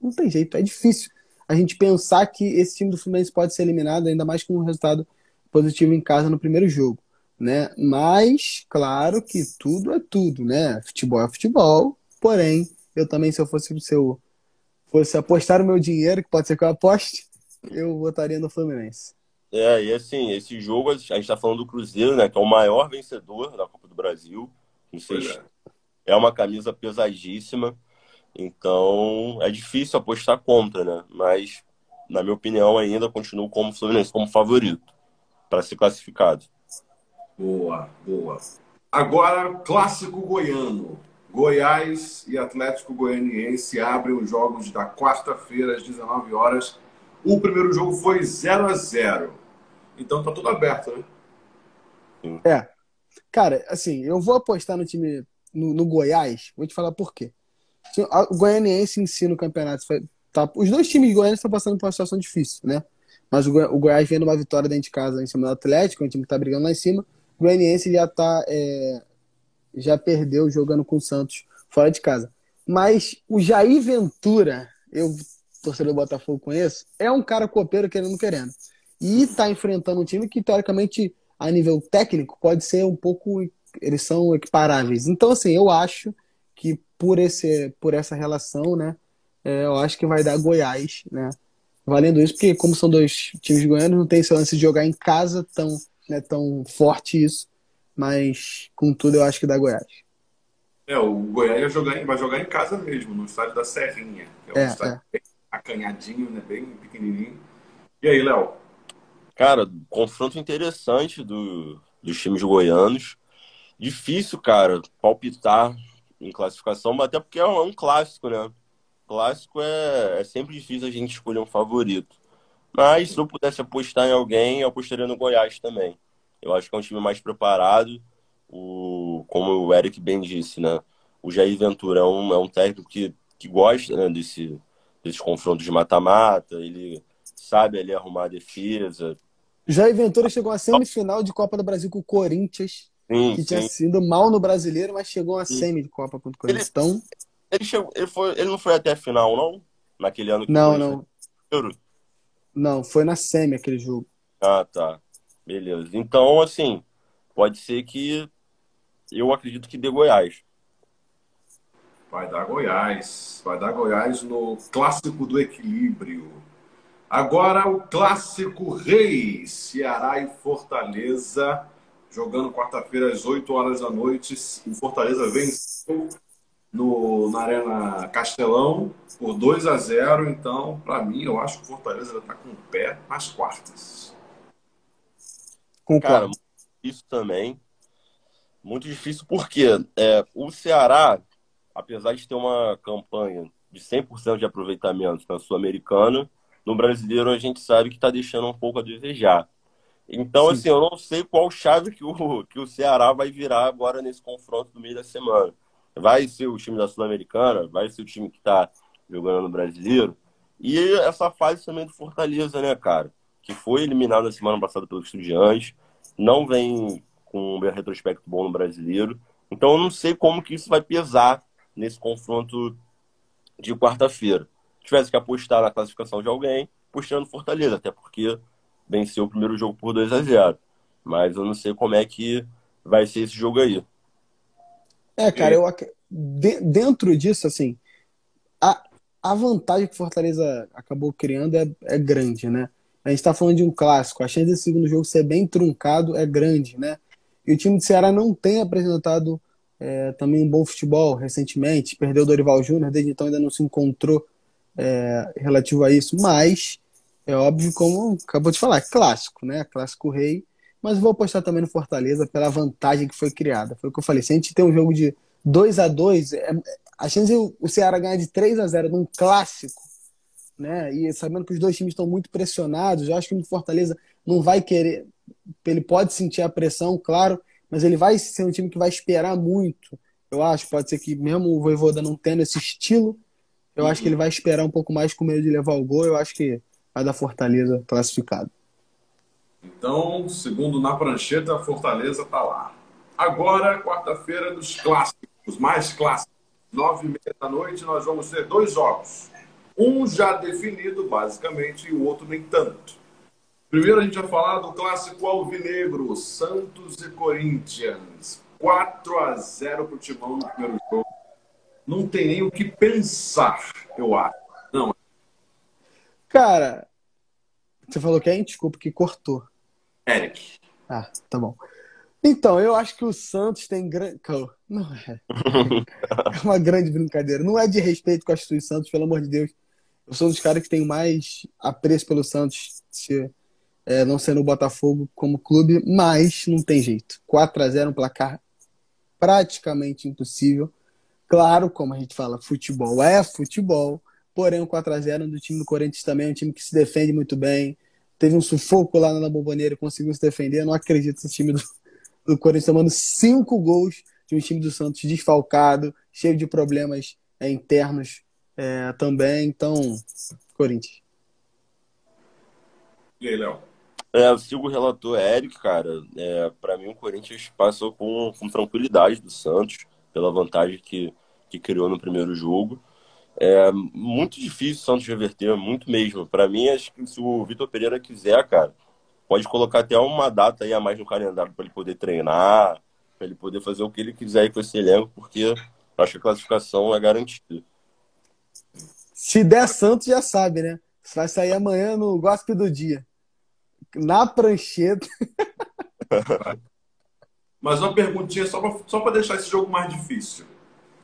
Não tem jeito, é difícil a gente pensar que esse time do Fluminense pode ser eliminado, ainda mais com um resultado positivo em casa no primeiro jogo. Né? Mas, claro que tudo é tudo, né? Futebol é futebol, porém, eu também, se eu fosse se eu fosse apostar o meu dinheiro, que pode ser que eu aposte, eu votaria no Fluminense. É, e assim, esse jogo, a gente tá falando do Cruzeiro, né? Que é o maior vencedor da Copa do Brasil. Não sei, é. é uma camisa pesadíssima. Então, é difícil apostar contra, né? Mas, na minha opinião, ainda continuo como Fluminense como favorito para ser classificado. Boa, boa. Agora, clássico goiano. Goiás e Atlético Goianiense abrem os jogos da quarta-feira às 19 horas. O primeiro jogo foi 0 a 0 Então tá tudo aberto, né? É. Cara, assim, eu vou apostar no time no, no Goiás. Vou te falar por quê. O Goianiense em si no campeonato. Tá, os dois times Goiânia estão passando por uma situação difícil, né? Mas o, o Goiás vem numa vitória dentro de casa em cima do Atlético, um time que tá brigando lá em cima. O Goianiense já tá. É, já perdeu jogando com o Santos fora de casa. Mas o Jair Ventura, eu, torcedor do Botafogo, conheço, é um cara copeiro querendo querendo. E tá enfrentando um time que, teoricamente, a nível técnico, pode ser um pouco. Eles são equiparáveis. Então, assim, eu acho que por, esse, por essa relação, né? É, eu acho que vai dar Goiás, né? Valendo isso, porque como são dois times goianos, não tem esse lance de jogar em casa tão, né, tão forte isso. Mas, contudo, eu acho que dá Goiás. É, o Goiás vai jogar, vai jogar em casa mesmo, no estádio da Serrinha. é um é, estádio é. bem acanhadinho, né? Bem pequenininho. E aí, Léo? Cara, confronto interessante do, dos times goianos. Difícil, cara, palpitar em classificação, até porque é um, é um clássico, né? Clássico é, é sempre difícil a gente escolher um favorito. Mas se eu pudesse apostar em alguém, eu apostaria no Goiás também. Eu acho que é um time mais preparado. O, como o Eric bem disse, né? O Jair Ventura é um, é um técnico que, que gosta né, desse, desses confrontos de mata-mata. Ele sabe ali arrumar a defesa. Jair Ventura chegou à semifinal de Copa do Brasil com o Corinthians Sim, que sim. tinha sido mal no brasileiro, mas chegou a semi de Copa contra o Corinthians. Ele, então... ele, chegou, ele, foi, ele não foi até a final, não? Naquele ano que Não, foi, não. Foi... Não, foi na semi aquele jogo. Ah, tá. Beleza. Então, assim, pode ser que eu acredito que dê Goiás. Vai dar Goiás. Vai dar Goiás no clássico do equilíbrio. Agora o clássico rei, Ceará e Fortaleza jogando quarta-feira às 8 horas da noite. O Fortaleza venceu no, na Arena Castelão por 2 a 0 Então, para mim, eu acho que o Fortaleza está com o pé nas quartas. Com Cara, isso também. Muito difícil porque é, o Ceará, apesar de ter uma campanha de 100% de aproveitamento na Sul-Americana, no brasileiro a gente sabe que está deixando um pouco a desejar. Então, Sim. assim, eu não sei qual chave que o, que o Ceará vai virar agora nesse confronto do meio da semana. Vai ser o time da Sul-Americana, vai ser o time que está jogando no brasileiro. E essa fase também do Fortaleza, né, cara? Que foi eliminado na semana passada pelos Estudiantes, não vem com um retrospecto bom no brasileiro. Então, eu não sei como que isso vai pesar nesse confronto de quarta-feira. Tivesse que apostar na classificação de alguém, apostando Fortaleza, até porque venceu o primeiro jogo por 2 a 0 Mas eu não sei como é que vai ser esse jogo aí. É, cara, eu dentro disso, assim, a, a vantagem que o Fortaleza acabou criando é, é grande, né? A gente está falando de um clássico, a chance desse segundo jogo ser bem truncado é grande, né? E o time de Ceará não tem apresentado é, também um bom futebol recentemente, perdeu o Dorival Júnior, desde então ainda não se encontrou é, relativo a isso, mas é óbvio, como acabou de falar, clássico, né? Clássico rei, mas vou apostar também no Fortaleza pela vantagem que foi criada. Foi o que eu falei, se a gente tem um jogo de 2 a 2 é, a chance de o Ceará ganhar de 3 a 0 num clássico, né? E sabendo que os dois times estão muito pressionados, eu acho que o Fortaleza não vai querer, ele pode sentir a pressão, claro, mas ele vai ser um time que vai esperar muito. Eu acho, pode ser que mesmo o Voivoda não tendo esse estilo, eu acho que ele vai esperar um pouco mais com medo de levar o gol. Eu acho que vai dar Fortaleza classificado. Então, segundo na prancheta, a Fortaleza está lá. Agora, quarta-feira dos clássicos, os mais clássicos. Nove e meia da noite, nós vamos ter dois jogos. Um já definido, basicamente, e o outro nem tanto. Primeiro a gente vai falar do clássico alvinegro, Santos e Corinthians. 4 a 0 para o Timão no primeiro jogo. Não tem nem o que pensar, eu acho. Não. Cara, você falou quem? Desculpa que cortou. Eric. Ah, tá bom. Então, eu acho que o Santos tem grande. Não é. É uma grande brincadeira. Não é de respeito com a Instituição Santos, pelo amor de Deus. Eu sou um dos caras que tem mais apreço pelo Santos. Se é, não sendo o Botafogo como clube, mas não tem jeito. 4 a 0 um placar praticamente impossível. Claro, como a gente fala, futebol é futebol, porém o 4 a 0 do time do Corinthians também é um time que se defende muito bem. Teve um sufoco lá na Bomboneira, conseguiu se defender. Eu não acredito nesse time do, do Corinthians tomando cinco gols de um time do Santos desfalcado, cheio de problemas é, internos é, também. Então, Corinthians. E aí, Léo? É, eu sigo o relator Eric, cara. É, para mim, o Corinthians passou com, com tranquilidade do Santos, pela vantagem que, que criou no primeiro jogo. É muito difícil o Santos reverter, muito mesmo. Para mim, acho que se o Vitor Pereira quiser, cara, pode colocar até uma data aí a mais no calendário para ele poder treinar, para ele poder fazer o que ele quiser aí com esse elenco, porque acho que a classificação é garantida. Se der Santos, já sabe, né? Vai sair amanhã no Gospel do Dia na prancheta. Mas uma perguntinha só para só deixar esse jogo mais difícil.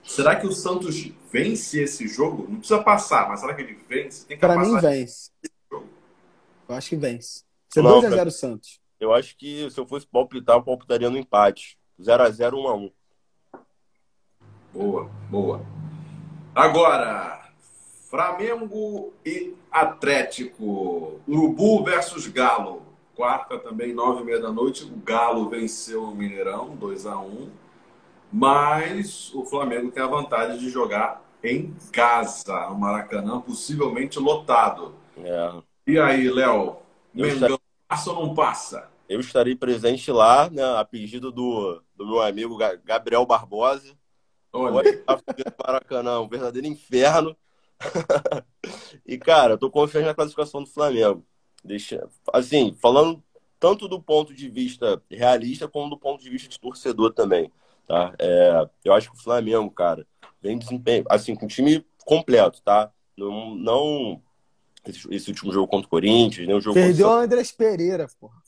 Será que o Santos vence esse jogo? Não precisa passar, mas será que ele vence? Para mim, vence. Eu acho que vence. Você 2x0 Santos. Eu acho que se eu fosse palpitar, eu palpitaria no empate. 0x0, 1x1. Boa, boa. Agora, Flamengo e Atlético. Urubu versus Galo. Quarta também, nove e meia da noite. O Galo venceu o Mineirão, 2 a 1 Mas o Flamengo tem a vantagem de jogar em casa, no Maracanã, possivelmente lotado. É. E aí, Léo? Mengão passa ou não passa? Eu estarei presente lá, né, a pedido do, do meu amigo Gabriel Barbosa. Olha. Maracanã, um verdadeiro inferno. e, cara, eu tô confiante na classificação do Flamengo. Deixa, assim, falando tanto do ponto de vista realista como do ponto de vista de torcedor também, tá? É, eu acho que o Flamengo, cara, vem desempenho, assim, com o time completo, tá? Não, não esse, esse último jogo contra o Corinthians, nem o jogo Perdeu contra... o Andrés Pereira, porra.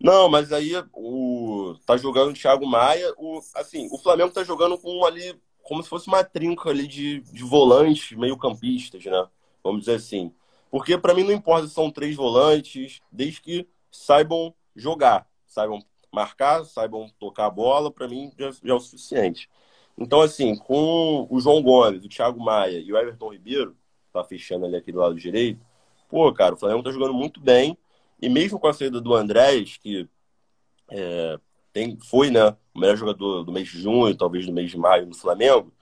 Não, mas aí o tá jogando o Thiago Maia, o assim, o Flamengo tá jogando com ali como se fosse uma trinca ali de, de volantes meio campistas, né? Vamos dizer assim. Porque para mim não importa se são três volantes, desde que saibam jogar, saibam marcar, saibam tocar a bola, para mim já, já, é o suficiente. Então, assim, com o João Gomes, o Thiago Maia e o Everton Ribeiro, tá fechando ali aqui do lado direito, pô, cara, o Flamengo tá jogando muito bem. E mesmo com a saída do Andrés, que é, tem, foi né, o melhor jogador do mês de junho, talvez do mês de maio no Flamengo,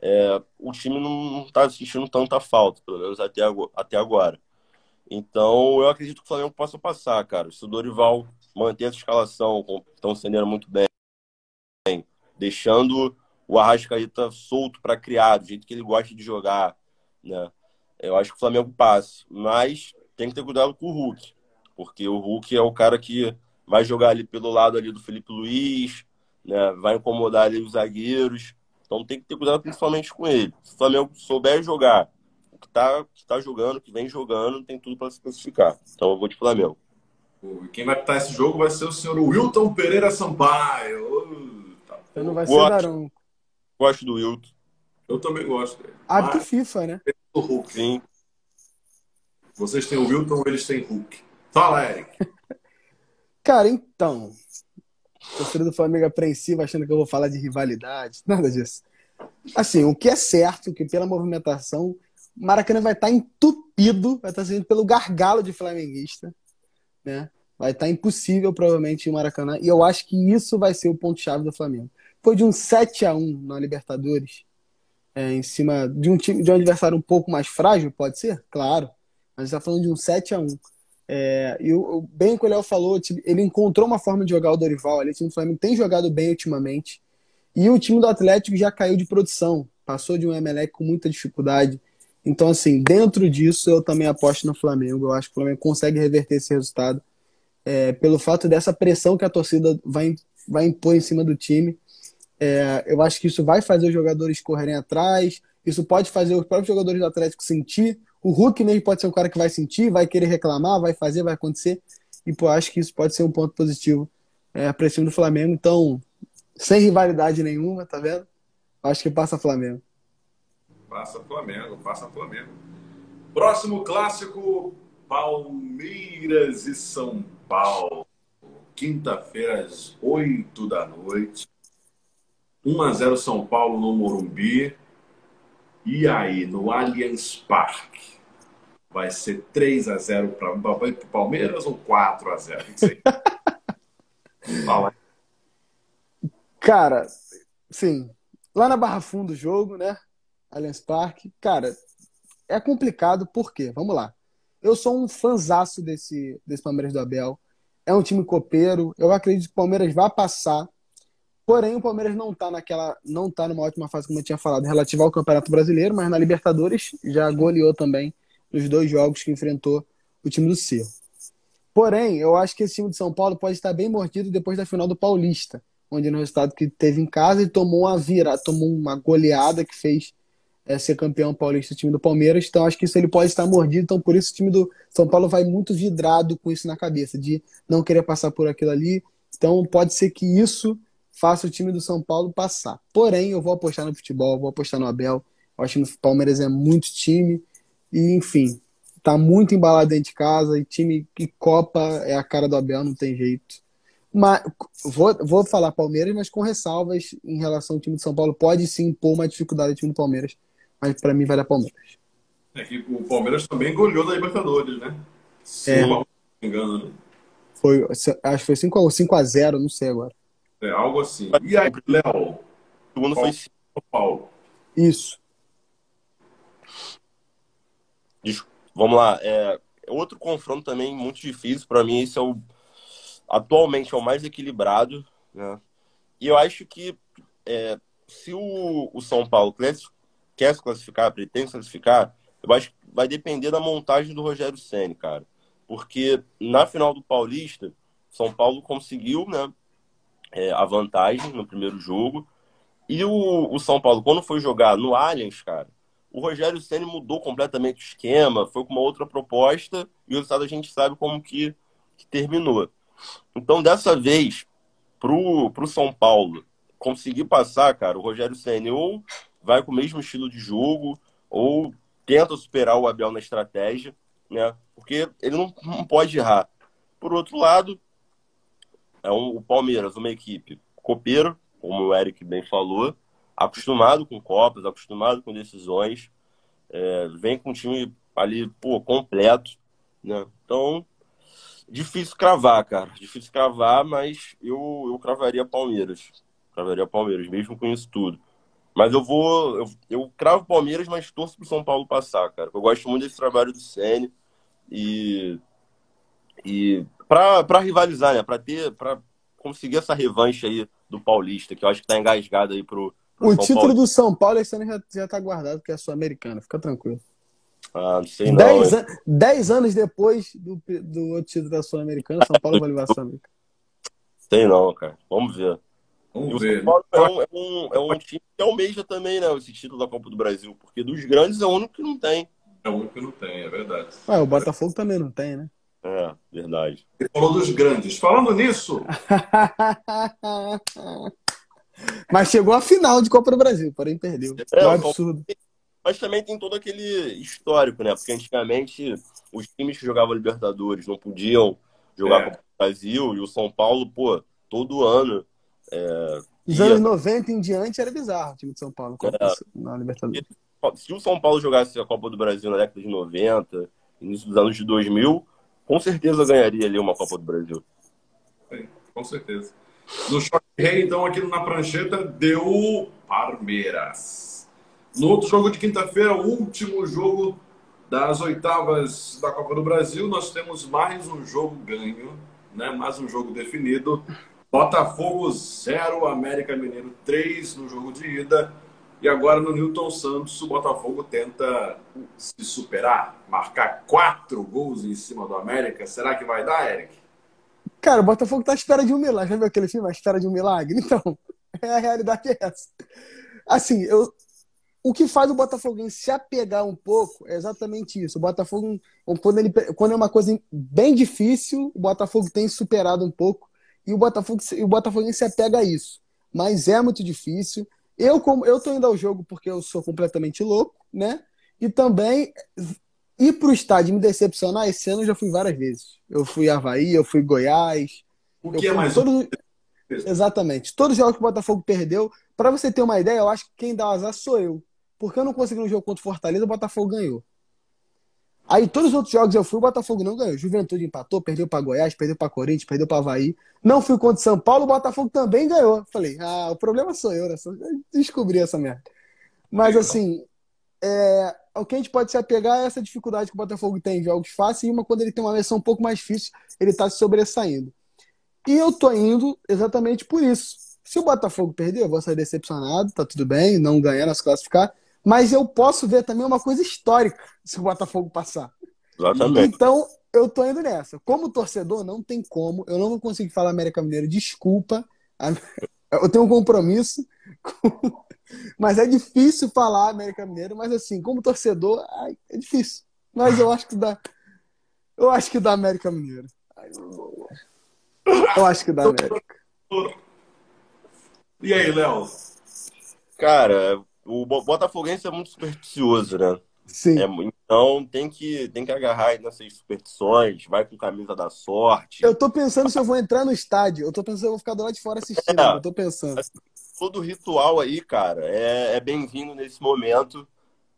é, o time não está sentindo tanta falta, pelo menos até, até agora. Então, eu acredito que o Flamengo possa passar, cara. Se o Dorival manter essa escalação, estão sendo muito bem, deixando o Arrascaíta solto para criar, do jeito que ele gosta de jogar, né? Eu acho que o Flamengo passa. Mas tem que ter cuidado com o Hulk, porque o Hulk é o cara que vai jogar ali pelo lado ali do Felipe Luiz, né? vai incomodar ali os zagueiros. Então tem que ter cuidado principalmente com ele. Se o Flamengo souber jogar que tá, que tá jogando, que vem jogando, tem tudo para se classificar. Então eu vou de Flamengo. Quem vai estar esse jogo vai ser o senhor Wilton Pereira Sampaio. Tá. Então não vai ser Darão. Gosto do Wilton. Eu também gosto dele. Hábito FIFA, né? O Hulk. Sim. Vocês têm o Wilton, eles têm Hulk. Fala, Eric. Cara, então. Torcedor do Flamengo apreensivo, achando que eu vou falar de rivalidade. Nada disso. Assim, o que é certo, que pela movimentação, Maracanã vai estar entupido, vai estar sendo pelo gargalo de flamenguista, né? Vai estar impossível, provavelmente, o Maracanã. E eu acho que isso vai ser o ponto-chave do Flamengo. Foi de um 7 a 1 na Libertadores, é, em cima de um time de um adversário um pouco mais frágil, pode ser? Claro. Mas está falando de um 7 a 1 é, e o, bem que o Léo falou, ele encontrou uma forma de jogar o Dorival ali. O time do Flamengo tem jogado bem ultimamente. E o time do Atlético já caiu de produção. Passou de um Emelec com muita dificuldade. Então, assim, dentro disso, eu também aposto no Flamengo. Eu acho que o Flamengo consegue reverter esse resultado. É, pelo fato dessa pressão que a torcida vai, vai impor em cima do time. É, eu acho que isso vai fazer os jogadores correrem atrás. Isso pode fazer os próprios jogadores do Atlético sentir o Hulk mesmo pode ser um cara que vai sentir, vai querer reclamar, vai fazer, vai acontecer. E pô, acho que isso pode ser um ponto positivo é, para cima do Flamengo. Então, sem rivalidade nenhuma, tá vendo? Acho que passa Flamengo. Passa Flamengo, passa Flamengo. Próximo clássico: Palmeiras e São Paulo. Quinta-feira, às 8 da noite. 1 a 0 São Paulo no Morumbi. E aí, no Allianz Parque? vai ser 3 a 0 para o Palmeiras ou 4 a 0 Fala. Cara, sim. Lá na Barra Funda do jogo, né? Allianz Parque. Cara, é complicado porque, vamos lá. Eu sou um fanzaço desse, desse Palmeiras do Abel. É um time copeiro. Eu acredito que o Palmeiras vai passar. Porém, o Palmeiras não está naquela, não tá numa ótima fase, como eu tinha falado, relativa ao Campeonato Brasileiro, mas na Libertadores já goleou também nos dois jogos que enfrentou o time do Cerro. Porém, eu acho que esse time de São Paulo pode estar bem mordido depois da final do Paulista, onde no resultado que teve em casa e tomou uma vira, tomou uma goleada que fez é, ser campeão paulista o time do Palmeiras. Então acho que isso ele pode estar mordido. Então por isso o time do São Paulo vai muito vidrado com isso na cabeça, de não querer passar por aquilo ali. Então pode ser que isso faça o time do São Paulo passar. Porém, eu vou apostar no futebol, vou apostar no Abel. Eu acho que o Palmeiras é muito time. E, enfim, tá muito embalado dentro de casa. E time que Copa é a cara do Abel, não tem jeito. Mas, vou, vou falar Palmeiras, mas com ressalvas em relação ao time de São Paulo. Pode sim impor uma dificuldade ao time do Palmeiras. Mas para mim vai dar Palmeiras. É que o Palmeiras também goleou da Libertadores, né? Se é. não me engano, né? Foi, acho que foi 5 5 a 0 não sei agora. É, algo assim. E aí, Léo? O segundo foi São Paulo. Isso. Vamos lá. É, outro confronto também muito difícil. Para mim, esse é o. Atualmente é o mais equilibrado. Né? E eu acho que é, se o, o São Paulo quer se classificar, pretende se classificar, eu acho que vai depender da montagem do Rogério Senni, cara. Porque na final do Paulista, São Paulo conseguiu né, é, a vantagem no primeiro jogo. E o, o São Paulo, quando foi jogar no Allianz, cara, o Rogério Ceni mudou completamente o esquema, foi com uma outra proposta e o resultado a gente sabe como que, que terminou. Então, dessa vez, pro, pro São Paulo conseguir passar, cara, o Rogério Ceni ou vai com o mesmo estilo de jogo ou tenta superar o Abel na estratégia, né? Porque ele não, não pode errar. Por outro lado, é um, o Palmeiras, uma equipe copeira, como o Eric bem falou, acostumado com Copas, acostumado com decisões, é, vem com um time ali, pô, completo, né? Então, difícil cravar, cara. Difícil cravar, mas eu, eu cravaria Palmeiras. Cravaria Palmeiras, mesmo com isso tudo. Mas eu vou. Eu, eu cravo Palmeiras, mas torço pro São Paulo passar, cara. Eu gosto muito desse trabalho do Sene. E. E. Pra, pra rivalizar, né? Pra ter. Pra conseguir essa revanche aí do Paulista, que eu acho que tá engasgado aí pro, o São título Paulo. do São Paulo esse ano já, já tá guardado, que é a Sul-Americana. Fica tranquilo. Ah, não sei não. Dez, an dez anos depois do, do outro título da Sul-Americana, São Paulo vai levar a Sul-Americana. Sei não, cara. Vamos ver. Vamos ver. Paulo é um, é, um, é um time que almeja também, né? Esse título da Copa do Brasil. Porque dos grandes é o único que não tem. É o único que não tem, é verdade. Ué, o Botafogo também não tem, né? É, verdade. Ele falou dos grandes. Falando nisso. Mas chegou à final de Copa do Brasil, porém perdeu. É, é um absurdo. Mas também tem todo aquele histórico, né? Porque antigamente os times que jogavam Libertadores não podiam jogar é. Copa do Brasil e o São Paulo, pô, todo ano. É, Os anos 90 em diante era bizarro o time de São Paulo Copa, é. na Libertadores. Se o São Paulo jogasse a Copa do Brasil na década de 90, início dos anos de 2000, com certeza ganharia ali uma Copa do Brasil. Sim, com certeza. No Choque Rei, então, aqui na prancheta, deu Palmeiras. No outro jogo de quinta-feira, o último jogo das oitavas da Copa do Brasil, nós temos mais um jogo ganho, né? mais um jogo definido. Botafogo 0, América Mineiro 3 no jogo de ida. E agora no Newton Santos, o Botafogo tenta se superar, marcar quatro gols em cima do América. Será que vai dar, Eric? Cara, o Botafogo tá à espera de um milagre. Já viu aquele filme, A Espera de um Milagre? Então, é a realidade é essa. Assim, eu, o que faz o Botafogo se apegar um pouco é exatamente isso. O Botafogo, quando, ele, quando é uma coisa bem difícil, o Botafogo tem superado um pouco e o Botafogo, o Botafogo se apega a isso. Mas é muito difícil. Eu, como eu tô indo ao jogo porque eu sou completamente louco, né? E também ir para o estádio me decepcionar, esse ano eu já fui várias vezes. Eu fui Havaí, eu fui Goiás. O que é mais todos... Exatamente. Todos os jogos que o Botafogo perdeu. Para você ter uma ideia, eu acho que quem dá azar sou eu. Porque eu não consegui no jogo contra o Fortaleza, o Botafogo ganhou. Aí todos os outros jogos eu fui, o Botafogo não ganhou. Juventude empatou, perdeu para Goiás, perdeu para Corinthians, perdeu para Havaí. Não fui contra o São Paulo, o Botafogo também ganhou. Falei, ah, o problema sou eu, né? Descobri essa merda. Mas assim, é, o que a gente pode se apegar é essa dificuldade que o Botafogo tem em jogos fáceis e uma quando ele tem uma versão um pouco mais difícil, ele está se sobressaindo. E eu tô indo exatamente por isso. Se o Botafogo perder, eu vou sair decepcionado, tá tudo bem, não ganhar, nas classificar. Mas eu posso ver também uma coisa histórica se o Botafogo passar. Exatamente. Então, eu tô indo nessa. Como torcedor, não tem como. Eu não consigo falar América Mineiro, desculpa. Eu tenho um compromisso. Com... Mas é difícil falar América Mineiro, mas assim, como torcedor, é difícil. Mas eu acho que dá. Eu acho que dá América Mineiro. eu acho que dá América. E aí, Léo? Cara, o Botafoguense é muito supersticioso, né? Sim. É, então tem que, tem que agarrar nessas superstições, vai com camisa da sorte. Eu tô pensando se eu vou entrar no estádio. Eu tô pensando se eu vou ficar do lado de fora assistindo. É, eu tô pensando. Todo ritual aí, cara, é, é bem-vindo nesse momento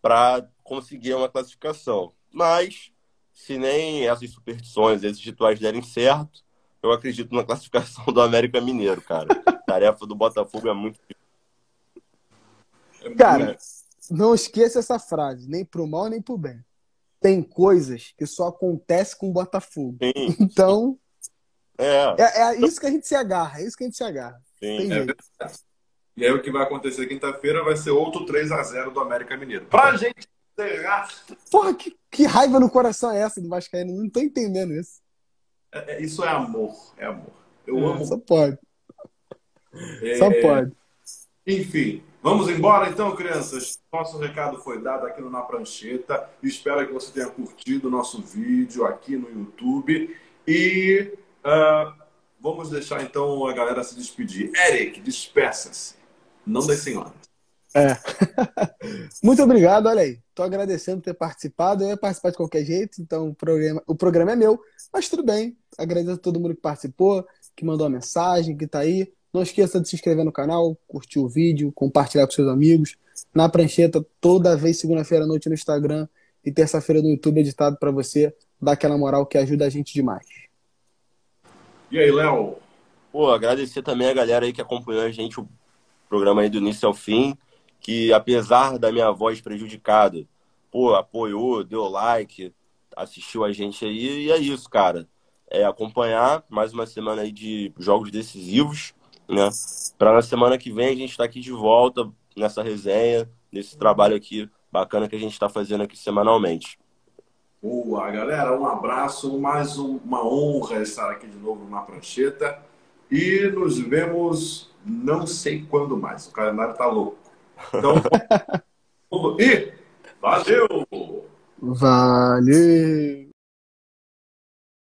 para conseguir uma classificação. Mas, se nem essas superstições, esses rituais derem certo, eu acredito na classificação do América Mineiro, cara. A tarefa do Botafogo é muito difícil. Cara, não esqueça essa frase, nem pro mal nem pro bem. Tem coisas que só acontece com o Botafogo. Sim. Então, é. é. É, isso que a gente se agarra, é isso que a gente se agarra. Sim. Tem é. E aí o que vai acontecer quinta-feira vai ser outro 3 a 0 do América Mineiro. Pra gente encerrar. Porra, que, que raiva no coração é essa do Vascaíno? Não tô entendendo isso. É, é isso é amor, é amor. Eu é, amo. Só pode. Só pode. Enfim, Vamos embora então, crianças. Nosso recado foi dado aqui no Na Prancheta. Espero que você tenha curtido o nosso vídeo aqui no YouTube. E uh, vamos deixar então a galera se despedir. Eric, despeça-se. Não das senhoras. É. Muito obrigado, olha aí. Estou agradecendo por ter participado. Eu ia participar de qualquer jeito, então o programa, o programa é meu, mas tudo bem. Agradeço a todo mundo que participou, que mandou a mensagem, que está aí. Não esqueça de se inscrever no canal, curtir o vídeo, compartilhar com seus amigos. Na prancheta, toda vez, segunda-feira à noite no Instagram e terça-feira no YouTube, editado para você. Dar aquela moral que ajuda a gente demais. E aí, Léo? Pô, agradecer também a galera aí que acompanhou a gente, o programa aí do início ao fim, que apesar da minha voz prejudicada, pô, apoiou, deu like, assistiu a gente aí, e é isso, cara. É acompanhar mais uma semana aí de jogos decisivos né? Para na semana que vem a gente estar tá aqui de volta nessa resenha, nesse trabalho aqui bacana que a gente está fazendo aqui semanalmente. Boa, galera, um abraço, mais um, uma honra estar aqui de novo na prancheta e nos vemos não sei quando mais, o calendário tá louco. Então, e valeu! Valeu!